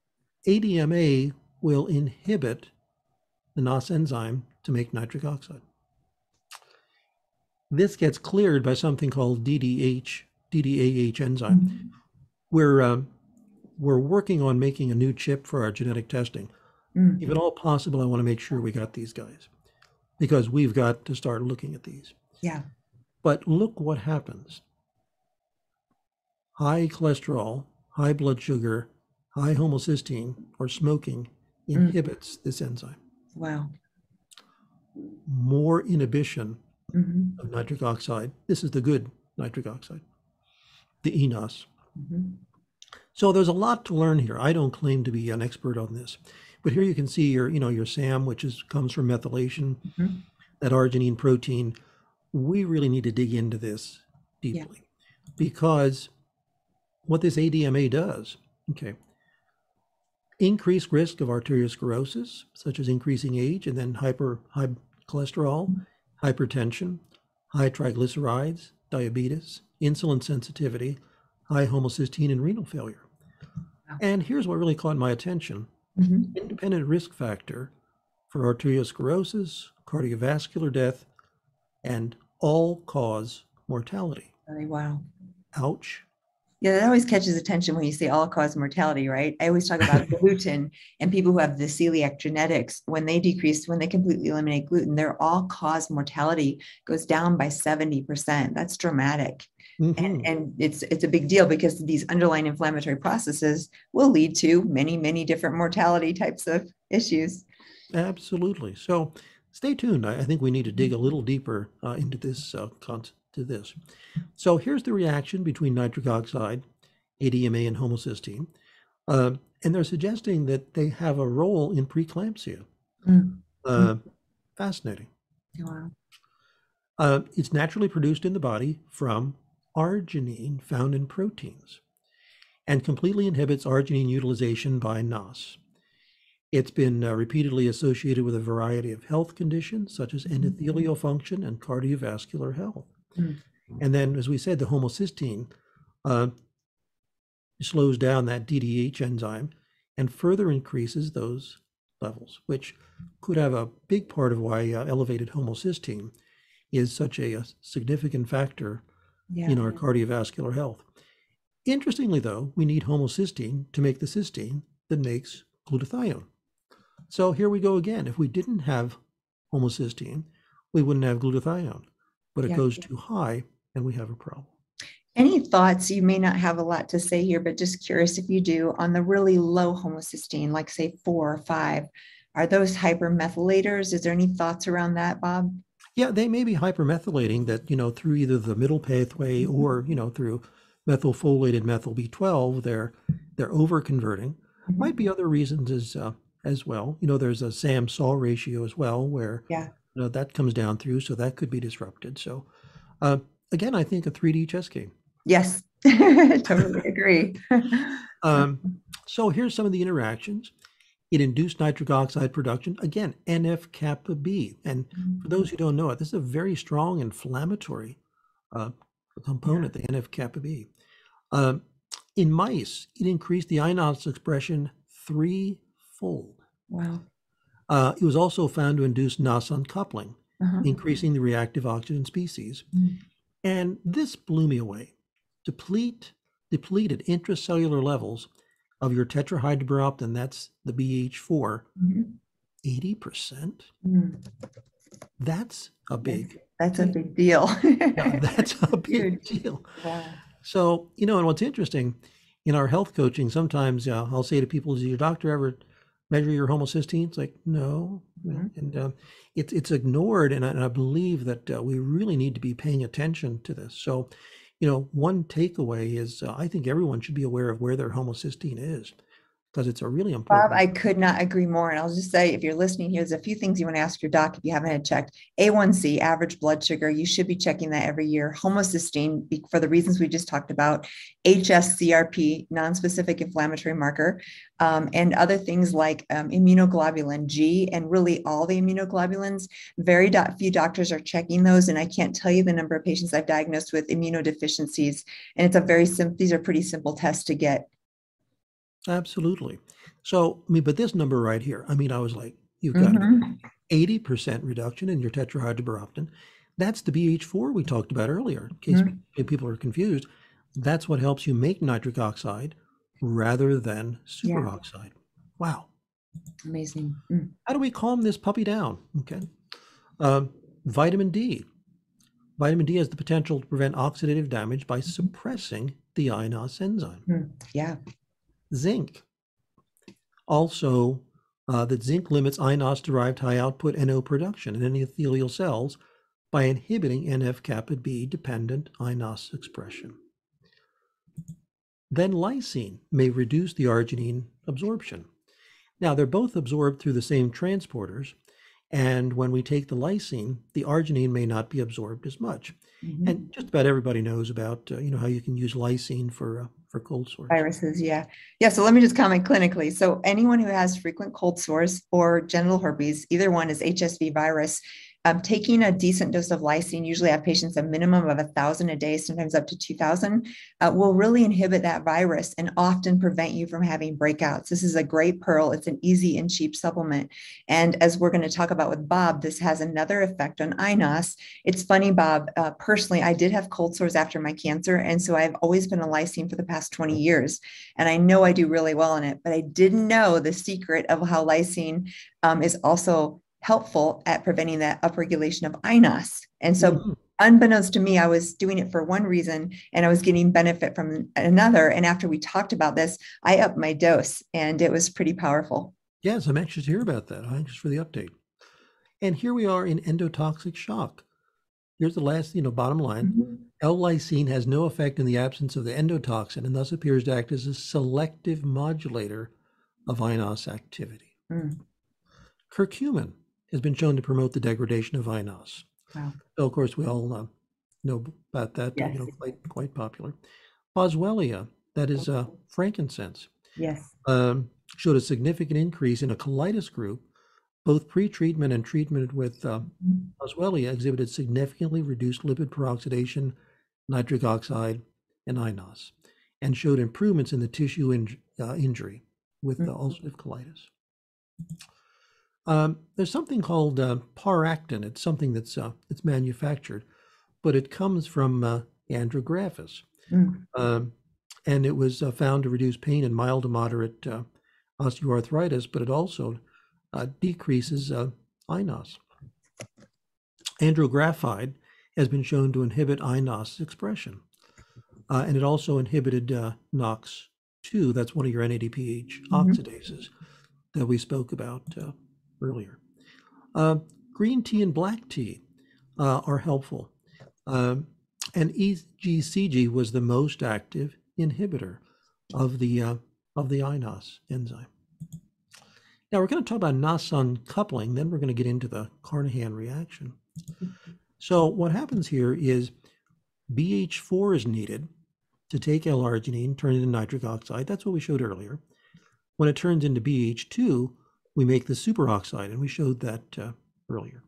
B: ADMA will inhibit the NOS enzyme to make nitric oxide. This gets cleared by something called DDH, DDAH enzyme. We're, um, we're working on making a new chip for our genetic testing.
A: Mm.
B: If at all possible, I want to make sure we got these guys because we've got to start looking at these.
A: Yeah.
B: But look what happens. High cholesterol, high blood sugar, high homocysteine, or smoking inhibits this enzyme.
A: Wow.
B: More inhibition
A: Mhm.
B: of nitric oxide. This is the good nitric oxide, the eNOS.
A: Mhm.
B: So there's a lot to learn here. I don't claim to be an expert on this, but here you can see your, you know, your SAM, which is comes from methylation,
A: Mhm.
B: that arginine protein. We really need to dig into this deeply. because what this ADMA does, okay, increased risk of arteriosclerosis, such as increasing age, and then hyper high cholesterol, hypertension, high triglycerides, diabetes, insulin sensitivity, high homocysteine, and renal failure. And here's what really caught my attention
A: Mhm.
B: independent risk factor for arteriosclerosis, cardiovascular death, and all cause mortality.
A: Wow.
B: Ouch.
A: Yeah, that always catches attention when you say all cause mortality, right? I always talk about gluten and people who have the celiac genetics, when they decrease, when they completely eliminate gluten, their all cause mortality goes down by 70%. That's dramatic.
B: Mhm.
A: And, and it's it's a big deal because these underlying inflammatory processes will lead to many, many different mortality types of issues.
B: Absolutely. So stay tuned. I, I think we need to dig a little deeper uh, into this uh, con- to this. So here's the reaction between nitric oxide, ADMA, and homocysteine, uh, and they're suggesting that they have a role in preeclampsia.
A: Mm.
B: Uh, fascinating.
A: Wow.
B: Uh, it's naturally produced in the body from arginine found in proteins and completely inhibits arginine utilization by NOS. It's been uh, repeatedly associated with a variety of health conditions such as endothelial function and cardiovascular health.
A: Mm.
B: And then, as we said, the homocysteine uh, slows down that DDH enzyme and further increases those levels, which could have a big part of why uh, elevated homocysteine is such a, a significant factor
A: Yeah.
B: in our cardiovascular health. Interestingly, though, we need homocysteine to make the cysteine that makes glutathione. So here we go again. If we didn't have homocysteine, we wouldn't have glutathione, but it
A: Yeah.
B: goes too high and we have a problem.
A: Any thoughts? You may not have a lot to say here, but just curious if you do on the really low homocysteine, like say four or five. Are those hypermethylators? Is there any thoughts around that, Bob?
B: Yeah, they may be hypermethylating that, you know, through either the middle pathway or, you know, through methylfolate and methyl B12, they're they're over converting. Might be other reasons as uh, as well. You know, there's a SAM SAW ratio as well where
A: Yeah.
B: you know, that comes down through, so that could be disrupted. So uh, again, I think a 3D chess game.
A: Yes, totally agree.
B: Um, so here's some of the interactions. It induced nitric oxide production. Again, NF kappa B. And for those who don't know it, this is a very strong inflammatory uh, component, the NF kappa B. Um, in mice, it increased the INOS expression threefold.
A: Wow.
B: Uh, it was also found to induce NOS uncoupling,
A: Uh-huh.
B: increasing the reactive oxygen species.
A: Mm.
B: And this blew me away. Deplete depleted intracellular levels of your tetrahydrobiopterin, that's the BH4,
A: Mhm.
B: 80%.
A: Mm.
B: That's a big,
A: That's a big deal.
B: yeah, that's a big deal.
A: Wow.
B: So, you know, and what's interesting in our health coaching, sometimes uh, I'll say to people, does your doctor ever measure your homocysteine? It's like, no.
A: Mhm.
B: And uh, it's, it's ignored. And I, and I believe that uh, we really need to be paying attention to this. So, you know, one takeaway is uh, I think everyone should be aware of where their homocysteine is because it's a really important.
A: Bob, I could not agree more. And I'll just say, if you're listening here, there's a few things you want to ask your doc if you haven't had checked. A1C, average blood sugar, you should be checking that every year. Homocysteine, for the reasons we just talked about, HSCRP, non-specific inflammatory marker, um, and other things like um, immunoglobulin G, and really all the immunoglobulins. Very do- few doctors are checking those, and I can't tell you the number of patients I've diagnosed with immunodeficiencies. And it's a very simple; these are pretty simple tests to get.
B: Absolutely. So, I mean, but this number right here, I mean, I was like, you've got
A: Mhm.
B: 80% reduction in your tetrahydrobiopterin. That's the BH4 we talked about earlier. In case
A: Mhm.
B: people are confused, that's what helps you make nitric oxide rather than
A: Yeah.
B: superoxide. Wow.
A: Amazing. Mm.
B: How do we calm this puppy down? Okay. Um, vitamin D. Vitamin D has the potential to prevent oxidative damage by suppressing the INOS enzyme.
A: Mm. Yeah.
B: Zinc. Also, uh, that zinc limits INOS derived high output NO production in endothelial cells by inhibiting NF kappa B dependent INOS expression. Then lysine may reduce the arginine absorption. Now, they're both absorbed through the same transporters, And when we take the lysine, the arginine may not be absorbed as much.
A: Mhm.
B: And just about everybody knows about, uh, you know, how you can use lysine for, uh, for cold sores.
A: Viruses, yeah. Yeah, so let me just comment clinically. So anyone who has frequent cold sores or genital herpes, either one is HSV virus, um, taking a decent dose of lysine, usually I have patients a minimum of a thousand a day, sometimes up to 2000, uh, will really inhibit that virus and often prevent you from having breakouts. This is a great pearl. It's an easy and cheap supplement. And as we're going to talk about with Bob, this has another effect on INOS. It's funny, Bob, uh, personally, I did have cold sores after my cancer. And so I've always been a lysine for the past 20 years. And I know I do really well in it, but I didn't know the secret of how lysine um, is also helpful at preventing that upregulation of INOS. And so,
B: Mhm.
A: unbeknownst to me, I was doing it for one reason and I was getting benefit from another. And after we talked about this, I upped my dose and it was pretty powerful.
B: Yes, I'm anxious to hear about that. I'm anxious for the update. And here we are in endotoxic shock. Here's the last, you know, bottom line. L-lysine has no effect in the absence of the endotoxin and thus appears to act as a selective modulator of INOS activity.
A: Mm.
B: Curcumin has been shown to promote the degradation of INOS.
A: Wow.
B: So of course, we all uh, know about that, uh, you know,
A: Yes.
B: quite, quite popular. Boswellia, that is uh, frankincense,
A: Yes.
B: um, showed a significant increase in a colitis group. Both pre-treatment and treatment with uh, Boswellia exhibited significantly reduced lipid peroxidation, nitric oxide, and INOS, and showed improvements in the tissue inj- uh, injury with
A: Mhm.
B: ulcerative colitis. Um, there's something called uh, paractin. It's something that's uh, it's manufactured, but it comes from uh, andrographis,
A: Mm.
B: um, and it was uh, found to reduce pain in mild to moderate uh, osteoarthritis, but it also uh, decreases uh, INOS. Andrographolide has been shown to inhibit INOS expression, uh, and it also inhibited uh, NOx2. That's one of your NADPH
A: Mhm.
B: oxidases that we spoke about uh, earlier. Uh, green tea and black tea uh, are helpful. Um, and EGCG was the most active inhibitor of the uh, of the INOS enzyme. Now we're going to talk about NOS uncoupling, then we're going to get into the Carnahan reaction. So what happens here is BH4 is needed to take L-arginine, turn it into nitric oxide. That's what we showed earlier. When it turns into BH2, we make the superoxide, and we showed that uh, earlier.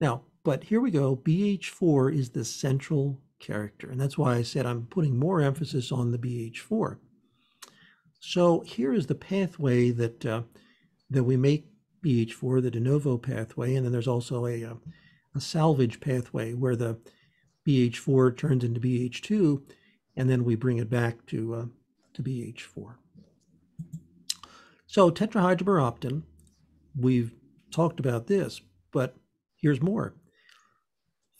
B: Now, but here we go. BH4 is the central character, and that's why I said I'm putting more emphasis on the BH4. So here is the pathway that uh, that we make BH4, the de novo pathway, and then there's also a, uh, a salvage pathway where the BH4 turns into BH2, and then we bring it back to uh, to BH4. So tetrahydrobiopterin, we've talked about this, but here's more.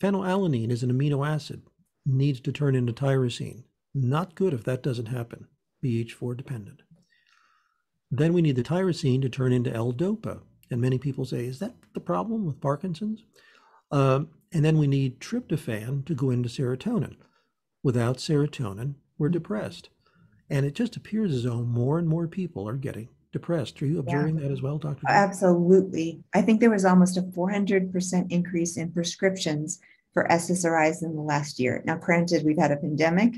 B: Phenylalanine is an amino acid, needs to turn into tyrosine. Not good if that doesn't happen, BH4 dependent. Then we need the tyrosine to turn into L-DOPA. And many people say, is that the problem with Parkinson's? Um, and then we need tryptophan to go into serotonin. Without serotonin, we're depressed. And it just appears as though more and more people are getting depressed. Are you observing that as well, Dr. Jones?
A: Absolutely. I think there was almost a 400% increase in prescriptions for SSRIs in the last year. Now, granted, we've had a pandemic,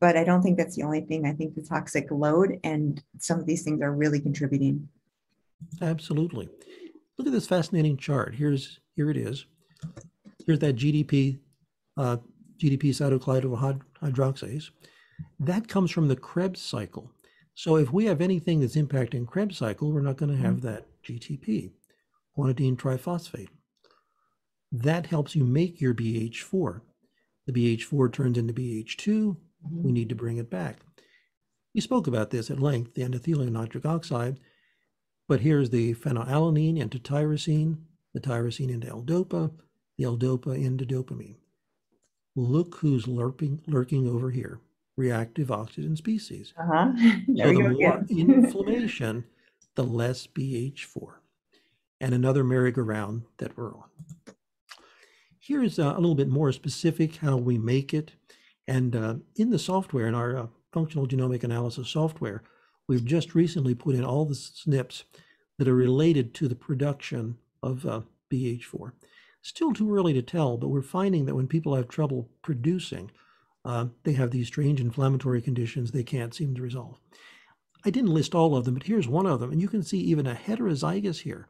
A: but I don't think that's the only thing. I think the toxic load and some of these things are really contributing.
B: Absolutely. Look at this fascinating chart. Here's here it is. Here's that GDP, uh, GDP hydroxase. That comes from the Krebs cycle. So if we have anything that's impacting Krebs cycle, we're not going to have mm-hmm. that GTP, guanidine triphosphate. That helps you make your BH4. The BH4 turns into BH2. Mm-hmm. We need to bring it back. We spoke about this at length, the endothelial nitric oxide, but here's the phenylalanine into tyrosine, the tyrosine into L-DOPA, the L-DOPA into dopamine. Look who's lurking, lurking over here, reactive oxygen species.
A: Uh-huh.
B: So the more inflammation, the less BH4. And another merry-go-round that we're on. Here's uh, a little bit more specific how we make it. And uh, in the software, in our uh, functional genomic analysis software, we've just recently put in all the SNPs that are related to the production of uh, BH4. Still too early to tell, but we're finding that when people have trouble producing, uh, they have these strange inflammatory conditions they can't seem to resolve. I didn't list all of them, but here's one of them. And you can see even a heterozygous here,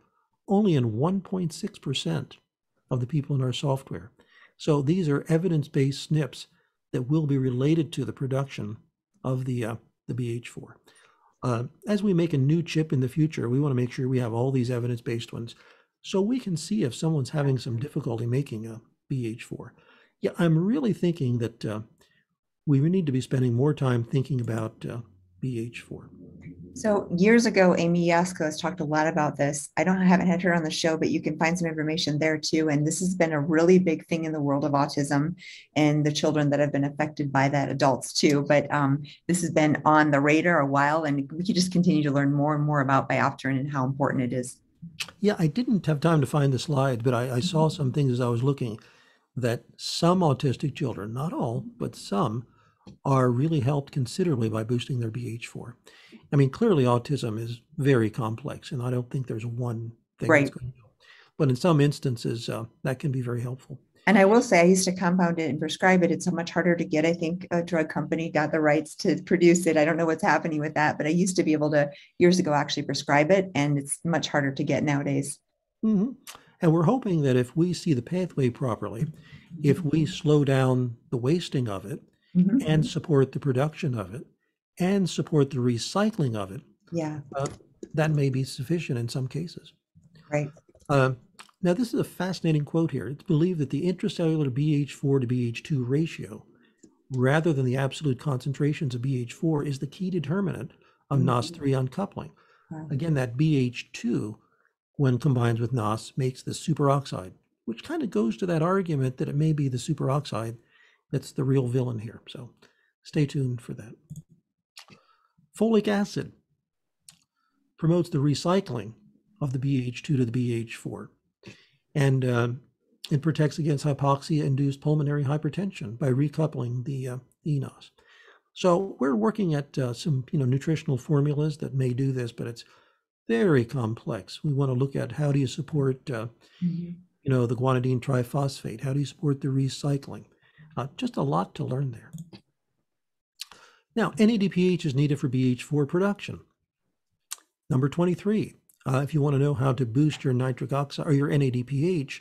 B: only in 1.6% of the people in our software. So these are evidence-based SNPs that will be related to the production of the, uh, the BH4. Uh, as we make a new chip in the future, we want to make sure we have all these evidence-based ones so we can see if someone's having some difficulty making a BH4. Yeah, I'm really thinking that uh, we need to be spending more time thinking about uh, BH4.
A: So years ago, Amy Yasko has talked a lot about this. I don't I haven't had her on the show, but you can find some information there too. And this has been a really big thing in the world of autism and the children that have been affected by that, adults too. But um, this has been on the radar a while, and we could just continue to learn more and more about biopterin and how important it is.
B: Yeah, I didn't have time to find the slide, but I, I saw mm-hmm. some things as I was looking that some autistic children, not all, but some, are really helped considerably by boosting their BH4. I mean, clearly autism is very complex, and I don't think there's one thing
A: right.
B: that's going to But in some instances, uh, that can be very helpful.
A: And I will say, I used to compound it and prescribe it. It's so much harder to get. I think a drug company got the rights to produce it. I don't know what's happening with that, but I used to be able to years ago actually prescribe it, and it's much harder to get nowadays.
B: Mm-hmm. And we're hoping that if we see the pathway properly, if we slow down the wasting of it mm-hmm. and support the production of it and support the recycling of it,
A: yeah, uh,
B: that may be sufficient in some cases.
A: Right. Uh,
B: now, this is a fascinating quote here. It's believed that the intracellular BH4 to BH2 ratio, rather than the absolute concentrations of BH4, is the key determinant of mm-hmm. NOS3 uncoupling. Wow. Again, that BH2, when combined with NOS, makes the superoxide, which kind of goes to that argument that it may be the superoxide that's the real villain here. So stay tuned for that. Folic acid promotes the recycling of the BH2 to the BH4 and uh, it protects against hypoxia-induced pulmonary hypertension by recoupling the uh, eNOS. So we're working at uh, some, you know, nutritional formulas that may do this, but it's very complex. We want to look at how do you support, uh, mm-hmm. you know, the guanidine triphosphate? How do you support the recycling? Uh, just a lot to learn there. Now, NADPH is needed for BH4 production. Number 23, uh, if you want to know how to boost your nitric oxide or your NADPH,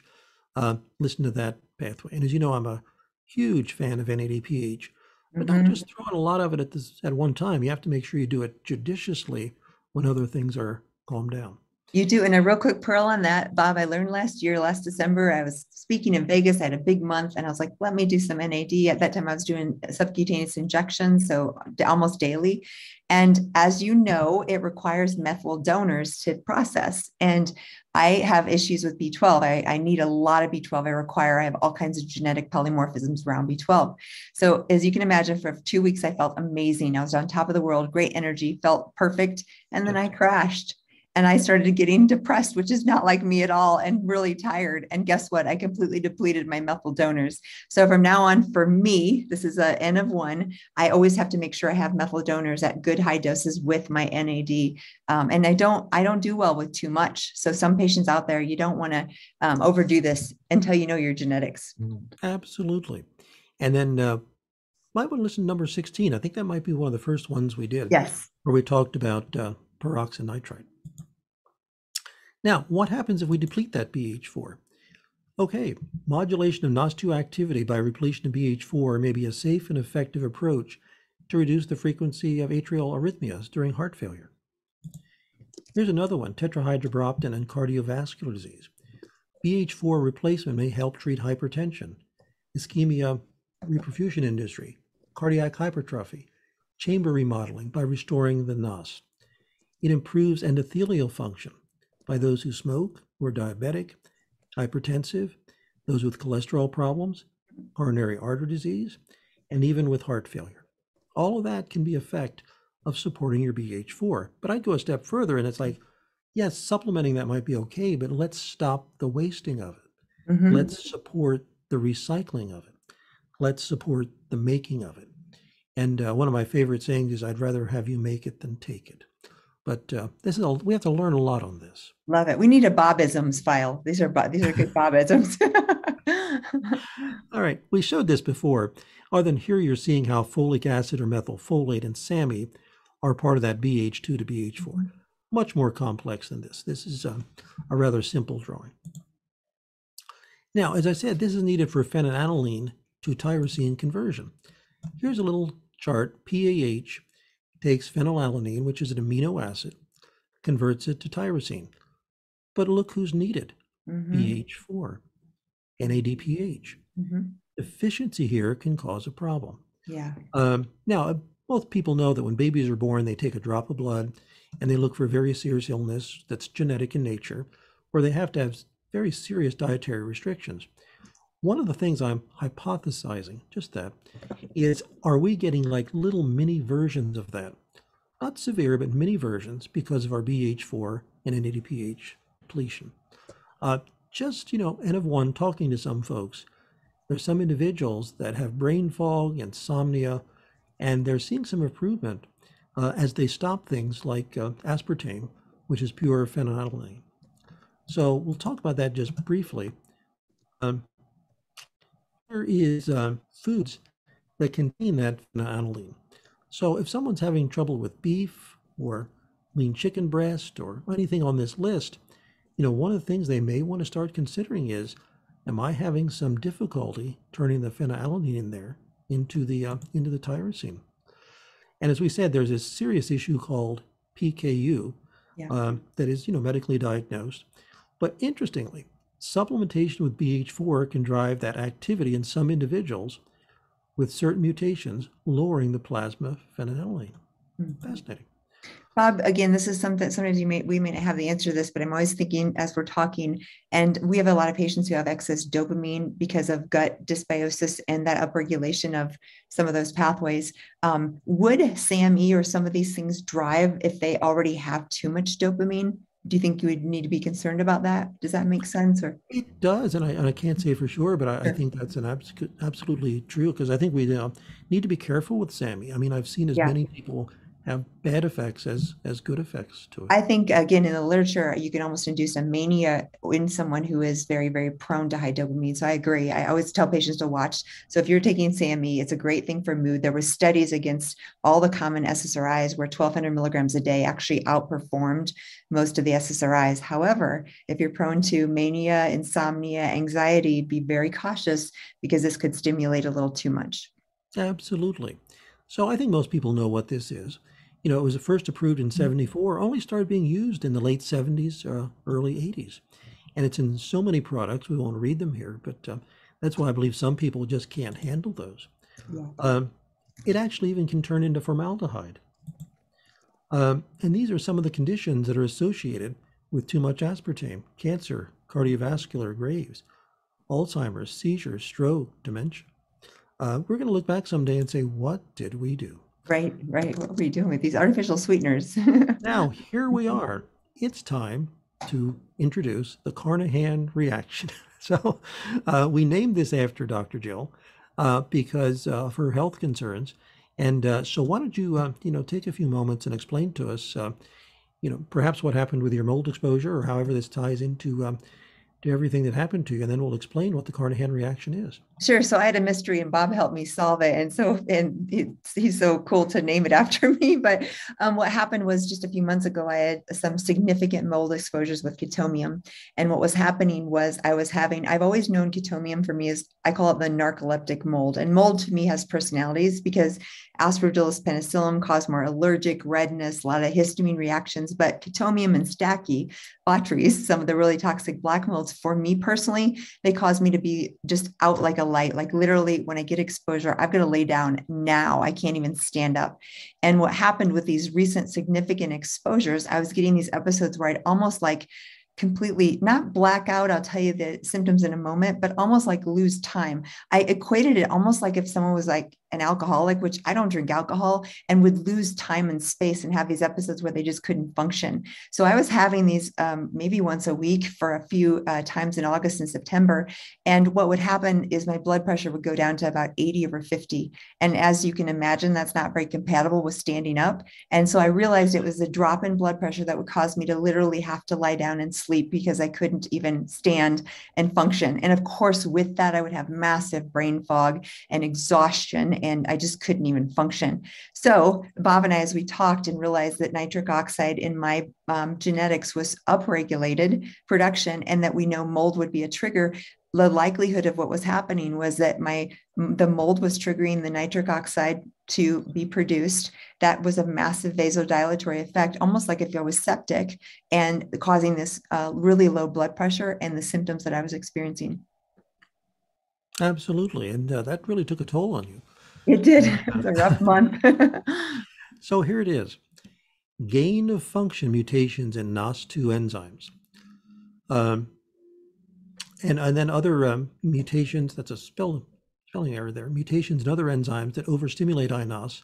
B: uh, listen to that pathway. And as you know, I'm a huge fan of NADPH, but mm-hmm. not just throwing a lot of it at this at one time. You have to make sure you do it judiciously when other things are calmed down.
A: You do. And a real quick pearl on that, Bob, I learned last year, last December, I was speaking in Vegas. I had a big month and I was like, let me do some NAD. At that time, I was doing subcutaneous injections, so almost daily. And as you know, it requires methyl donors to process. And I have issues with B12. I, I, need a lot of B12. I require, I have all kinds of genetic polymorphisms around B12. So, as you can imagine, for two weeks, I felt amazing. I was on top of the world, great energy, felt perfect. And then I crashed and I started getting depressed, which is not like me at all, and really tired. And guess what? I completely depleted my methyl donors. So from now on, for me, this is a N of one. I always have to make sure I have methyl donors at good high doses with my NAD. Um, and I don't, I don't do well with too much. So some patients out there, you don't want to um, overdo this until you know your genetics.
B: Mm, absolutely. And then uh, might want to listen to number 16. I think that might be one of the first ones we did.
A: Yes.
B: Where we talked about uh, peroxynitrite. Now, what happens if we deplete that BH4? Okay, modulation of NOS2 activity by repletion of BH4 may be a safe and effective approach to reduce the frequency of atrial arrhythmias during heart failure. Here's another one, tetrahydrobiopterin and cardiovascular disease. BH4 replacement may help treat hypertension, ischemia reperfusion industry, cardiac hypertrophy, chamber remodeling by restoring the NOS. It improves endothelial function, by those who smoke, who are diabetic, hypertensive, those with cholesterol problems, coronary artery disease, and even with heart failure. All of that can be effect of supporting your BH4. But I'd go a step further and it's like, yes, supplementing that might be okay, but let's stop the wasting of it. Mm-hmm. Let's support the recycling of it. Let's support the making of it. And uh, one of my favorite sayings is, I'd rather have you make it than take it. But uh, this is a, we have to learn a lot on this.
A: Love it. We need a Bobisms file. These are these are good Bobisms.
B: All right, we showed this before. Other than here, you're seeing how folic acid or methylfolate and SAMe are part of that BH2 to BH4. Mm-hmm. Much more complex than this. This is a, um, a rather simple drawing. Now, as I said, this is needed for phenylalanine to tyrosine conversion. Here's a little chart. PAH takes phenylalanine, which is an amino acid, converts it to tyrosine. But look who's needed mm-hmm. BH4, NADPH. Mm-hmm. Deficiency here can cause a problem.
A: Yeah. Um,
B: now, uh, both people know that when babies are born, they take a drop of blood and they look for very serious illness that's genetic in nature, or they have to have very serious dietary restrictions. One of the things I'm hypothesizing, just that, is are we getting like little mini versions of that? Not severe, but mini versions because of our BH4 and NADPH depletion. Uh, just, you know, N of one, talking to some folks, there's some individuals that have brain fog, insomnia, and they're seeing some improvement uh, as they stop things like uh, aspartame, which is pure phenylalanine. So we'll talk about that just briefly. Um, there is uh, foods that contain that phenylalanine. So if someone's having trouble with beef or lean chicken breast or anything on this list, you know, one of the things they may want to start considering is, am I having some difficulty turning the phenylalanine in there into the uh, into the tyrosine? And as we said, there's a serious issue called PKU yeah. um, that is, you know, medically diagnosed. But interestingly, Supplementation with BH4 can drive that activity in some individuals with certain mutations, lowering the plasma phenylalanine. Mm-hmm. Fascinating.
A: Bob, again, this is something sometimes you may we may not have the answer to this, but I'm always thinking as we're talking, and we have a lot of patients who have excess dopamine because of gut dysbiosis and that upregulation of some of those pathways. Um, would SAMe or some of these things drive if they already have too much dopamine? Do you think you would need to be concerned about that? Does that make sense? Or
B: it does, and I, and I can't say for sure, but I, sure. I think that's an absolute, absolutely true because I think we uh, need to be careful with SAMe. I mean, I've seen as yeah. many people have bad effects as as good effects to it.
A: I think again in the literature you can almost induce a mania in someone who is very very prone to high dopamine. So I agree. I always tell patients to watch. So if you're taking SAMe, it's a great thing for mood. There were studies against all the common SSRIs where 1200 milligrams a day actually outperformed most of the SSRIs. However, if you're prone to mania, insomnia, anxiety, be very cautious because this could stimulate a little too much.
B: Absolutely. So I think most people know what this is you know, it was first approved in 74, only started being used in the late 70s, uh, early 80s. And it's in so many products, we won't read them here, but uh, that's why I believe some people just can't handle those. Yeah. Um, it actually even can turn into formaldehyde. Um, and these are some of the conditions that are associated with too much aspartame cancer, cardiovascular, graves, Alzheimer's, seizures, stroke, dementia. Uh, we're going to look back someday and say, what did we do?
A: Right, right. What are we doing with these artificial sweeteners?
B: now, here we are. It's time to introduce the Carnahan reaction. So, uh, we named this after Dr. Jill uh, because uh, of her health concerns. And uh, so, why don't you, uh, you know, take a few moments and explain to us, uh, you know, perhaps what happened with your mold exposure, or however this ties into um, to everything that happened to you, and then we'll explain what the Carnahan reaction is.
A: Sure. So I had a mystery, and Bob helped me solve it. And so, and he's so cool to name it after me. But um, what happened was just a few months ago, I had some significant mold exposures with Chaetomium, and what was happening was I was having. I've always known Chaetomium for me is I call it the narcoleptic mold, and mold to me has personalities because Aspergillus Penicillium cause more allergic redness, a lot of histamine reactions, but Chaetomium and Stachy, Botrytis, some of the really toxic black molds, for me personally, they cause me to be just out like a light. Like literally, when I get exposure, I've got to lay down now. I can't even stand up. And what happened with these recent significant exposures, I was getting these episodes where I'd almost like completely not black out. I'll tell you the symptoms in a moment, but almost like lose time. I equated it almost like if someone was like an alcoholic, which I don't drink alcohol, and would lose time and space and have these episodes where they just couldn't function. So I was having these um, maybe once a week for a few uh, times in August and September. And what would happen is my blood pressure would go down to about 80 over 50. And as you can imagine, that's not very compatible with standing up. And so I realized it was a drop in blood pressure that would cause me to literally have to lie down and sleep because I couldn't even stand and function. And of course, with that, I would have massive brain fog and exhaustion and I just couldn't even function. So Bob and I, as we talked and realized that nitric oxide in my um, genetics was upregulated production and that we know mold would be a trigger, the likelihood of what was happening was that my the mold was triggering the nitric oxide to be produced that was a massive vasodilatory effect almost like if i was septic and causing this uh, really low blood pressure and the symptoms that i was experiencing
B: absolutely and uh, that really took a toll on you
A: it did. It was a rough month.
B: so here it is gain of function mutations in NOS2 enzymes. Um, and, and then other um, mutations, that's a spell, spelling error there, mutations in other enzymes that overstimulate iNOS,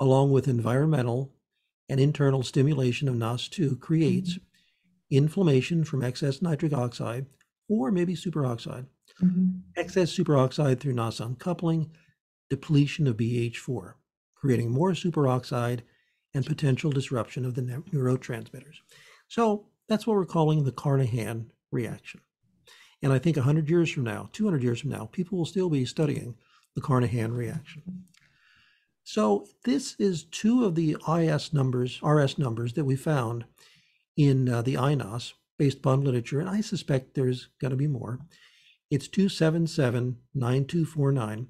B: along with environmental and internal stimulation of NOS2 creates mm-hmm. inflammation from excess nitric oxide or maybe superoxide. Mm-hmm. Excess superoxide through NOS uncoupling depletion of BH4, creating more superoxide and potential disruption of the neurotransmitters. So that's what we're calling the Carnahan reaction. And I think 100 years from now, 200 years from now, people will still be studying the Carnahan reaction. So this is two of the IS numbers, RS numbers that we found in uh, the INOS based upon literature, and I suspect there's going to be more. It's 2779249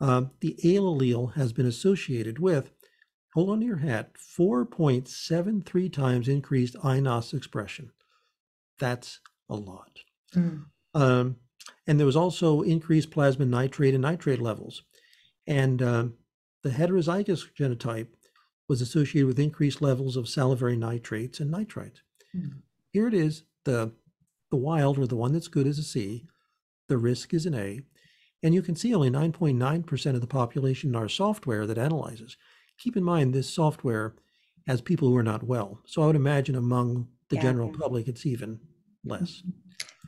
B: uh, the ale allele has been associated with, hold on to your hat, 4.73 times increased INOS expression. That's a lot. Mm. Um, and there was also increased plasma nitrate and nitrate levels. And um, the heterozygous genotype was associated with increased levels of salivary nitrates and nitrites. Mm. Here it is, the, the wild, or the one that's good, is a C. The risk is an A. And you can see only 9.9% of the population in our software that analyzes. Keep in mind, this software has people who are not well. So I would imagine among the yeah. general public, it's even less.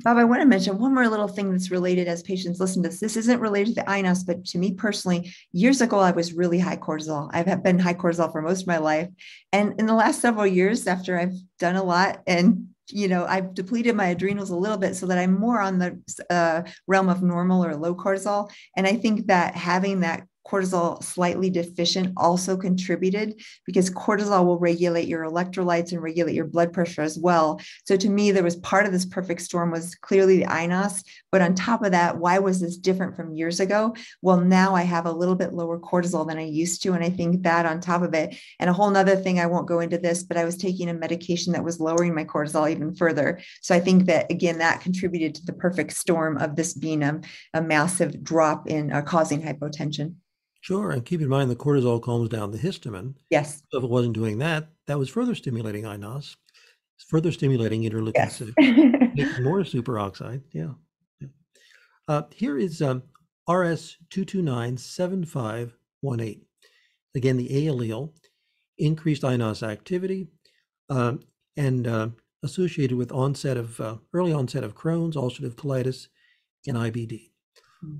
A: Bob, I want to mention one more little thing that's related as patients listen to this. This isn't related to the INOS, but to me personally, years ago, I was really high cortisol. I've been high cortisol for most of my life. And in the last several years, after I've done a lot and you know, I've depleted my adrenals a little bit so that I'm more on the uh, realm of normal or low cortisol. And I think that having that cortisol slightly deficient also contributed because cortisol will regulate your electrolytes and regulate your blood pressure as well. So to me, there was part of this perfect storm was clearly the INOS. But on top of that, why was this different from years ago? Well, now I have a little bit lower cortisol than I used to. And I think that on top of it, and a whole nother thing, I won't go into this, but I was taking a medication that was lowering my cortisol even further. So I think that again, that contributed to the perfect storm of this being a, a massive drop in uh, causing hypotension.
B: Sure, and keep in mind the cortisol calms down the histamine.
A: Yes.
B: So if it wasn't doing that, that was further stimulating INOS, further stimulating interleukin yes. 6, making more superoxide. Yeah. yeah. Uh, here is um, RS2297518. Again, the A allele, increased INOS activity, um, and uh, associated with onset of uh, early onset of Crohn's, ulcerative colitis, and IBD.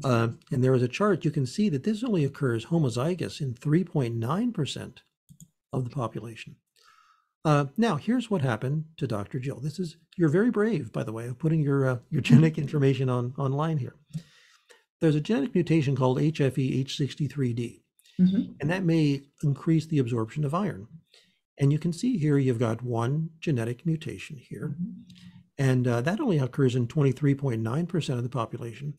B: Uh, and there is a chart, you can see that this only occurs homozygous in 3.9% of the population. Uh, now, here's what happened to Dr. Jill. This is, you're very brave, by the way, of putting your, uh, your genetic information on online here. There's a genetic mutation called HFE H63D, mm-hmm. and that may increase the absorption of iron. And you can see here you've got one genetic mutation here, mm-hmm. and uh, that only occurs in 23.9% of the population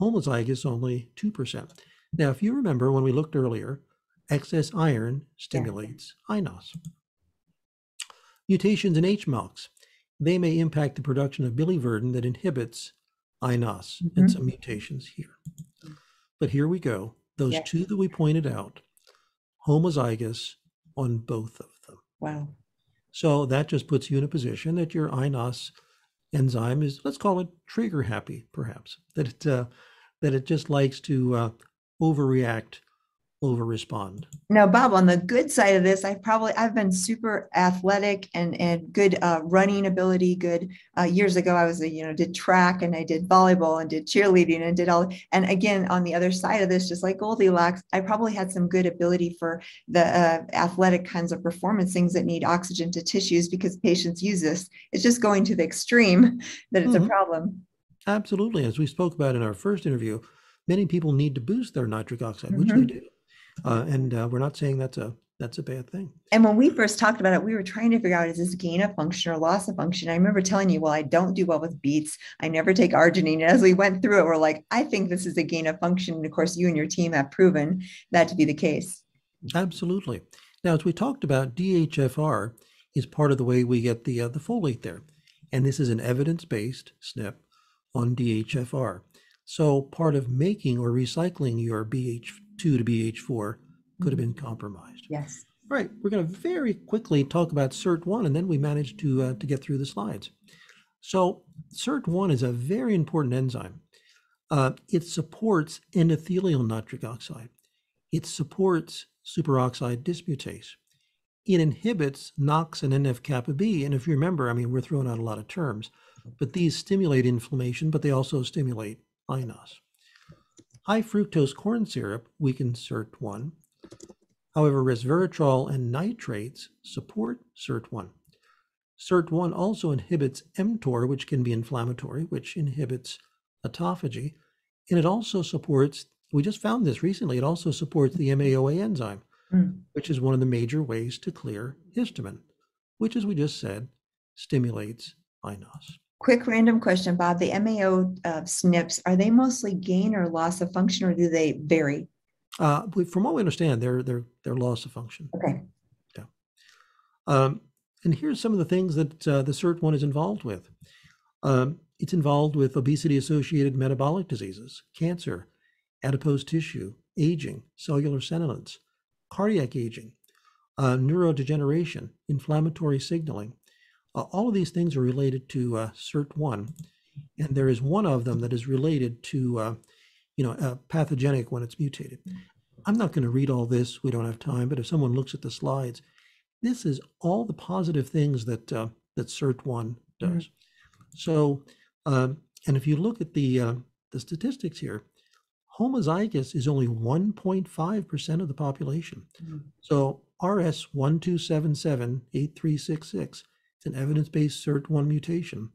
B: homozygous only 2%. Now, if you remember when we looked earlier, excess iron stimulates yeah. INOS. Mutations in HMOX, they may impact the production of biliverdin that inhibits INOS mm-hmm. and some mutations here. But here we go. Those two that we pointed out, homozygous on both of them.
A: Wow.
B: So that just puts you in a position that your INOS enzyme is, let's call it trigger happy, perhaps, that it, uh, that it just likes to uh, overreact over respond.
A: Now, Bob, on the good side of this, I've probably I've been super athletic and and good uh, running ability. Good uh, years ago, I was a, you know did track and I did volleyball and did cheerleading and did all. And again, on the other side of this, just like Goldilocks, I probably had some good ability for the uh, athletic kinds of performance things that need oxygen to tissues because patients use this. It's just going to the extreme that it's mm-hmm. a problem.
B: Absolutely, as we spoke about in our first interview, many people need to boost their nitric oxide, mm-hmm. which they do uh, and uh, we're not saying that's a that's a bad thing.
A: And when we first talked about it, we were trying to figure out is this gain of function or loss of function? I remember telling you, well, I don't do well with beets. I never take arginine. And as we went through it, we're like, I think this is a gain of function. And of course, you and your team have proven that to be the case.
B: Absolutely. Now, as we talked about, DHFR is part of the way we get the uh, the folate there, and this is an evidence-based SNP on DHFR. So part of making or recycling your BH 2 to BH4 could have been compromised.
A: Yes.
B: All right, we're going to very quickly talk about SIRT1, and then we managed to, uh, to get through the slides. So SIRT1 is a very important enzyme. Uh, it supports endothelial nitric oxide. It supports superoxide dismutase. It inhibits NOX and NF-kappa B. And if you remember, I mean, we're throwing out a lot of terms, but these stimulate inflammation, but they also stimulate INOS. High fructose corn syrup weakens SIRT1. However, resveratrol and nitrates support SIRT1. SIRT1 also inhibits mTOR, which can be inflammatory, which inhibits autophagy. And it also supports, we just found this recently, it also supports the MAOA enzyme, mm. which is one of the major ways to clear histamine, which, as we just said, stimulates INOS.
A: Quick random question, Bob. The MAO uh, SNPs, are they mostly gain or loss of function, or do they vary?
B: Uh, from what we understand, they're they're they're loss of function.
A: Okay.
B: Yeah. Um, and here's some of the things that uh, the SIRT one is involved with. Um, it's involved with obesity-associated metabolic diseases, cancer, adipose tissue, aging, cellular senescence, cardiac aging, uh, neurodegeneration, inflammatory signaling, uh, all of these things are related to uh, SIRT1, and there is one of them that is related to, uh, you know, uh, pathogenic when it's mutated. I'm not going to read all this; we don't have time. But if someone looks at the slides, this is all the positive things that uh, that SIRT1 does. Mm-hmm. So, um, and if you look at the uh, the statistics here, homozygous is only 1.5% of the population. Mm-hmm. So RS 12778366 it's an evidence-based SIRT1 mutation.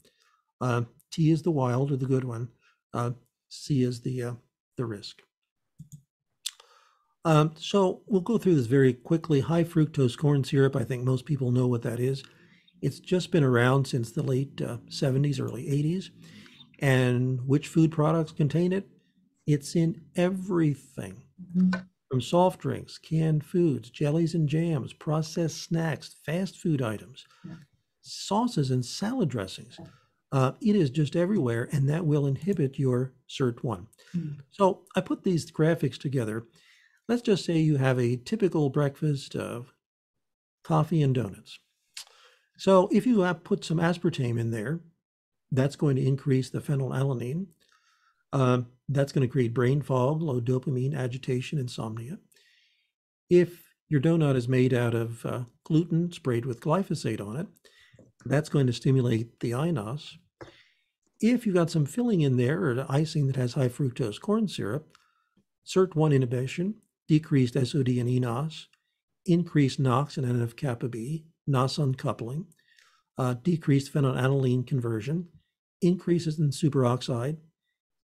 B: Uh, T is the wild or the good one. Uh, C is the uh, the risk. Um, so we'll go through this very quickly. High fructose corn syrup. I think most people know what that is. It's just been around since the late 70s, uh, early 80s. And which food products contain it? It's in everything. Mm-hmm. From soft drinks, canned foods, jellies and jams, processed snacks, fast food items. Yeah sauces and salad dressings. Uh, it is just everywhere, and that will inhibit your SIRT1. Mm. So I put these graphics together. Let's just say you have a typical breakfast of coffee and donuts. So if you have put some aspartame in there, that's going to increase the phenylalanine. Uh, that's going to create brain fog, low dopamine, agitation, insomnia. If your donut is made out of uh, gluten sprayed with glyphosate on it, that's going to stimulate the INOS. If you've got some filling in there or icing that has high fructose corn syrup, SIRT1 inhibition, decreased SOD and eNOS, increased NOx and NF-kappa B, NOS uncoupling, uh, decreased phenylalanine conversion, increases in superoxide,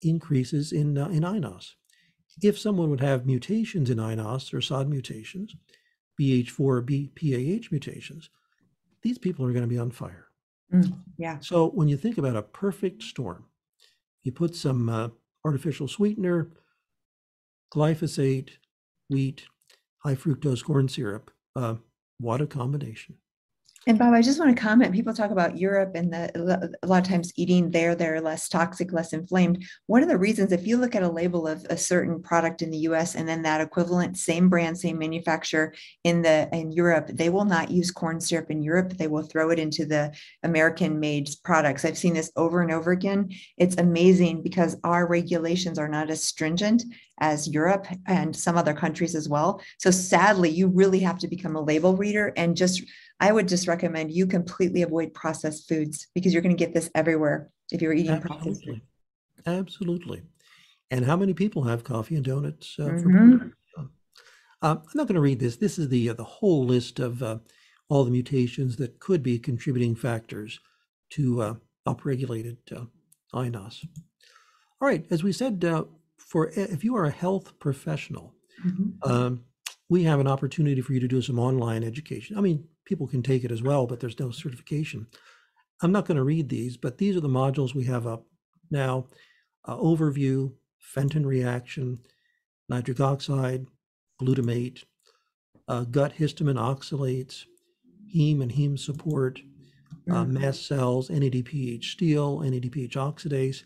B: increases in, uh, in INOS. If someone would have mutations in INOS or SOD mutations, BH4 or BPAH mutations, these people are going to be on fire.
A: Mm, yeah.
B: So when you think about a perfect storm, you put some uh, artificial sweetener, glyphosate, wheat, high fructose corn syrup. Uh, what a combination.
A: And Bob, I just want to comment. People talk about Europe and the, a lot of times eating there, they're less toxic, less inflamed. One of the reasons, if you look at a label of a certain product in the U.S. and then that equivalent, same brand, same manufacturer in the in Europe, they will not use corn syrup in Europe. They will throw it into the American-made products. I've seen this over and over again. It's amazing because our regulations are not as stringent as Europe and some other countries as well. So sadly, you really have to become a label reader and just I would just recommend you completely avoid processed foods because you're going to get this everywhere if you're eating
B: Absolutely.
A: processed food.
B: Absolutely. And how many people have coffee and donuts uh, for
A: Mhm.
B: breakfast? Uh, I'm not going to read this. This is the uh, the whole list of uh, all the mutations that could be contributing factors to uh, upregulated uh, INOS. All right, as we said, uh, for if you are a health professional,
A: Mhm.
B: um, we have an opportunity for you to do some online education. I mean, people can take it as well, but there's no certification. I'm not going to read these, but these are the modules we have up now. Uh, overview, Fenton reaction, nitric oxide, glutamate, uh, gut histamine oxalates, heme and heme support, uh,
A: Mhm.
B: mast cells, NADPH steal, NADPH oxidase.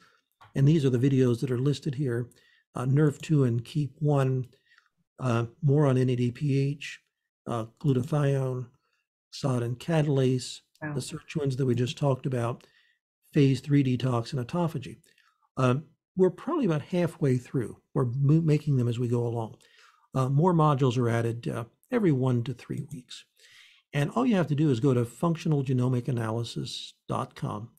B: And these are the videos that are listed here. Uh, NRF2 and KEAP1, uh, more on NADPH, uh, glutathione, SOD and catalase,
A: Wow.
B: the sirtuins that we just talked about, phase three detox and autophagy. Um, we're probably about halfway through. We're making them as we go along. Uh, more modules are added uh, every one to three weeks. And all you have to do is go to functionalgenomicanalysis.com.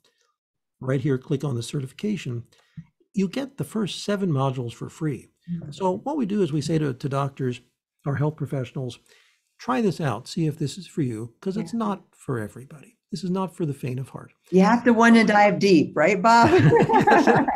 B: Right here, click on the certification. You get the first seven modules for free.
A: Mhm.
B: So what we do is we say to, to doctors or health professionals, try this out, see if this is for you, because it's not for everybody. This is not for the faint of heart.
A: You have to want to dive deep, right, Bob?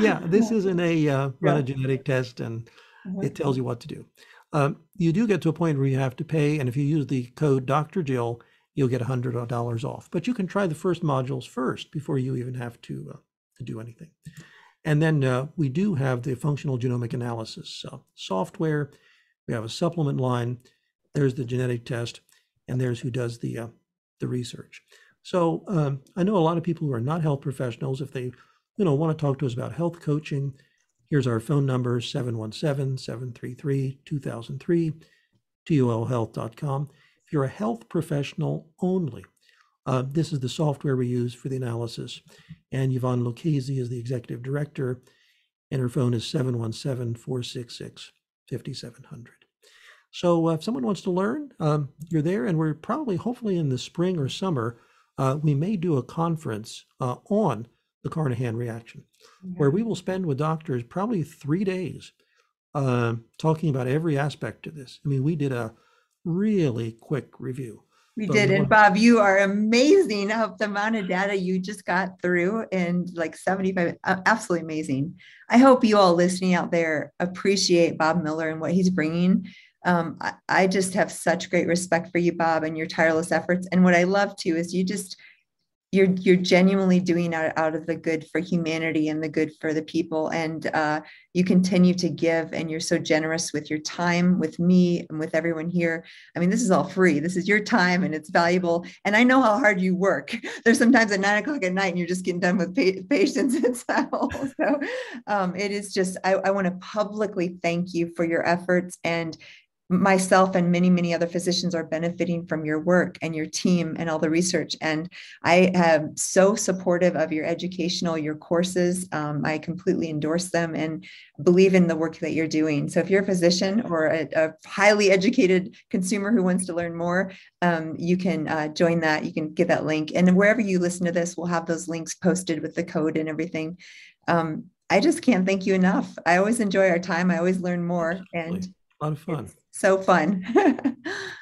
B: Yeah, this isn't a uh, run
A: Yeah.
B: a genetic test and
A: Mhm.
B: it tells you what to do. Um, you do get to a point where you have to pay, and if you use the code Dr. Jill, you'll get $100 off. But you can try the first modules first before you even have to, uh, to do anything. And then uh, we do have the functional genomic analysis uh, software. We have a supplement line. There's the genetic test, and there's who does the uh, the research. So um, I know a lot of people who are not health professionals. If they, you know, want to talk to us about health coaching, here's our phone number: 717-733-2003, tolhealth.com. If you're a health professional only, uh, this is the software we use for the analysis. And Yvonne Lucchese is the executive director, and her phone is 717-466-5700. So uh, if someone wants to learn, um, you're there, and we're probably, hopefully, in the spring or summer, uh, we may do a conference uh, on the Carnahan reaction, where we will spend with doctors probably three days uh, talking about every aspect of this. I mean, we did a really quick review.
A: We did. And Bob, you are amazing of the amount of data you just got through and like 75, absolutely amazing. I hope you all listening out there appreciate Bob Miller and what he's bringing. Um, I, I just have such great respect for you, Bob, and your tireless efforts. And what I love too is you just, you're you're genuinely doing out, out of the good for humanity and the good for the people. And uh, you continue to give and you're so generous with your time with me and with everyone here. I mean this is all free. This is your time and it's valuable. And i know how hard you work. There's sometimes at nine o'clock at night and you're just getting done with pa- patients and so, so um, it is just i, I want to publicly thank you for your efforts and myself and many many other physicians are benefiting from your work and your team and all the research. And i am so supportive of your educational your courses. Um, i completely endorse them and believe in the work that you're doing. So if you're a physician or a, a highly educated consumer who wants to learn more um, you can uh, join that. You can get that link. And wherever you listen to this we'll have those links posted with the code and everything. Um, i just can't thank you enough. I always enjoy our time. I always learn more. And
B: A lot of fun.
A: So fun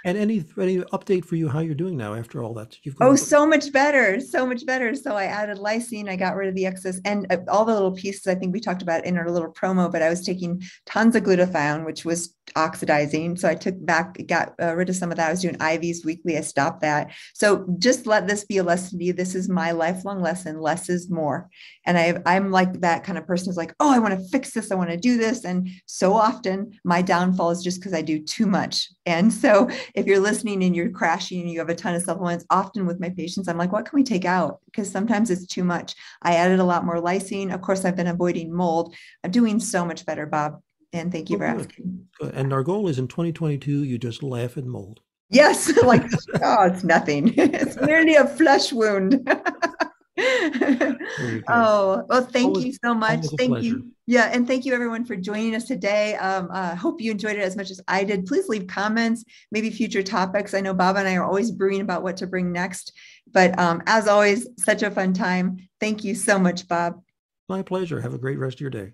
B: And any any update for you how you're doing now after all that you've
A: Oh, so much better, so much better. So I added lysine, I got rid of the excess and uh, all the little pieces I think we talked about in our little promo, but I was taking tons of glutathione, which was oxidizing. So I took back, got uh, rid of some of that. I was doing IVs weekly. I stopped that. So just let this be a lesson to you. This is my lifelong lesson. Less is more. And I, I'm like that kind of person who's like, oh, I want to fix this. I want to do this. And so often my downfall is just because I do too much. And so if you're listening and you're crashing and you have a ton of supplements, often with my patients, I'm like, what can we take out? Because sometimes it's too much. I added a lot more lysine. Of course, I've been avoiding mold. I'm doing so much better, Bob. And thank you
B: Oh,
A: for
B: good.
A: asking.
B: Good. And our goal is in 2022, you just laugh and mold.
A: Yes, like, oh, it's nothing. It's merely a flesh wound.
B: There you go.
A: Oh, well, thank
B: Always-
A: you so much. Thank
B: pleasure.
A: you. Yeah, and thank you everyone for joining us today. Um, uh, hope you enjoyed it as much as I did. Please leave comments, maybe future topics. I know Bob and I are always brewing about what to bring next. But um, as always, such a fun time. Thank you so much, Bob.
B: My pleasure. Have a great rest of your day.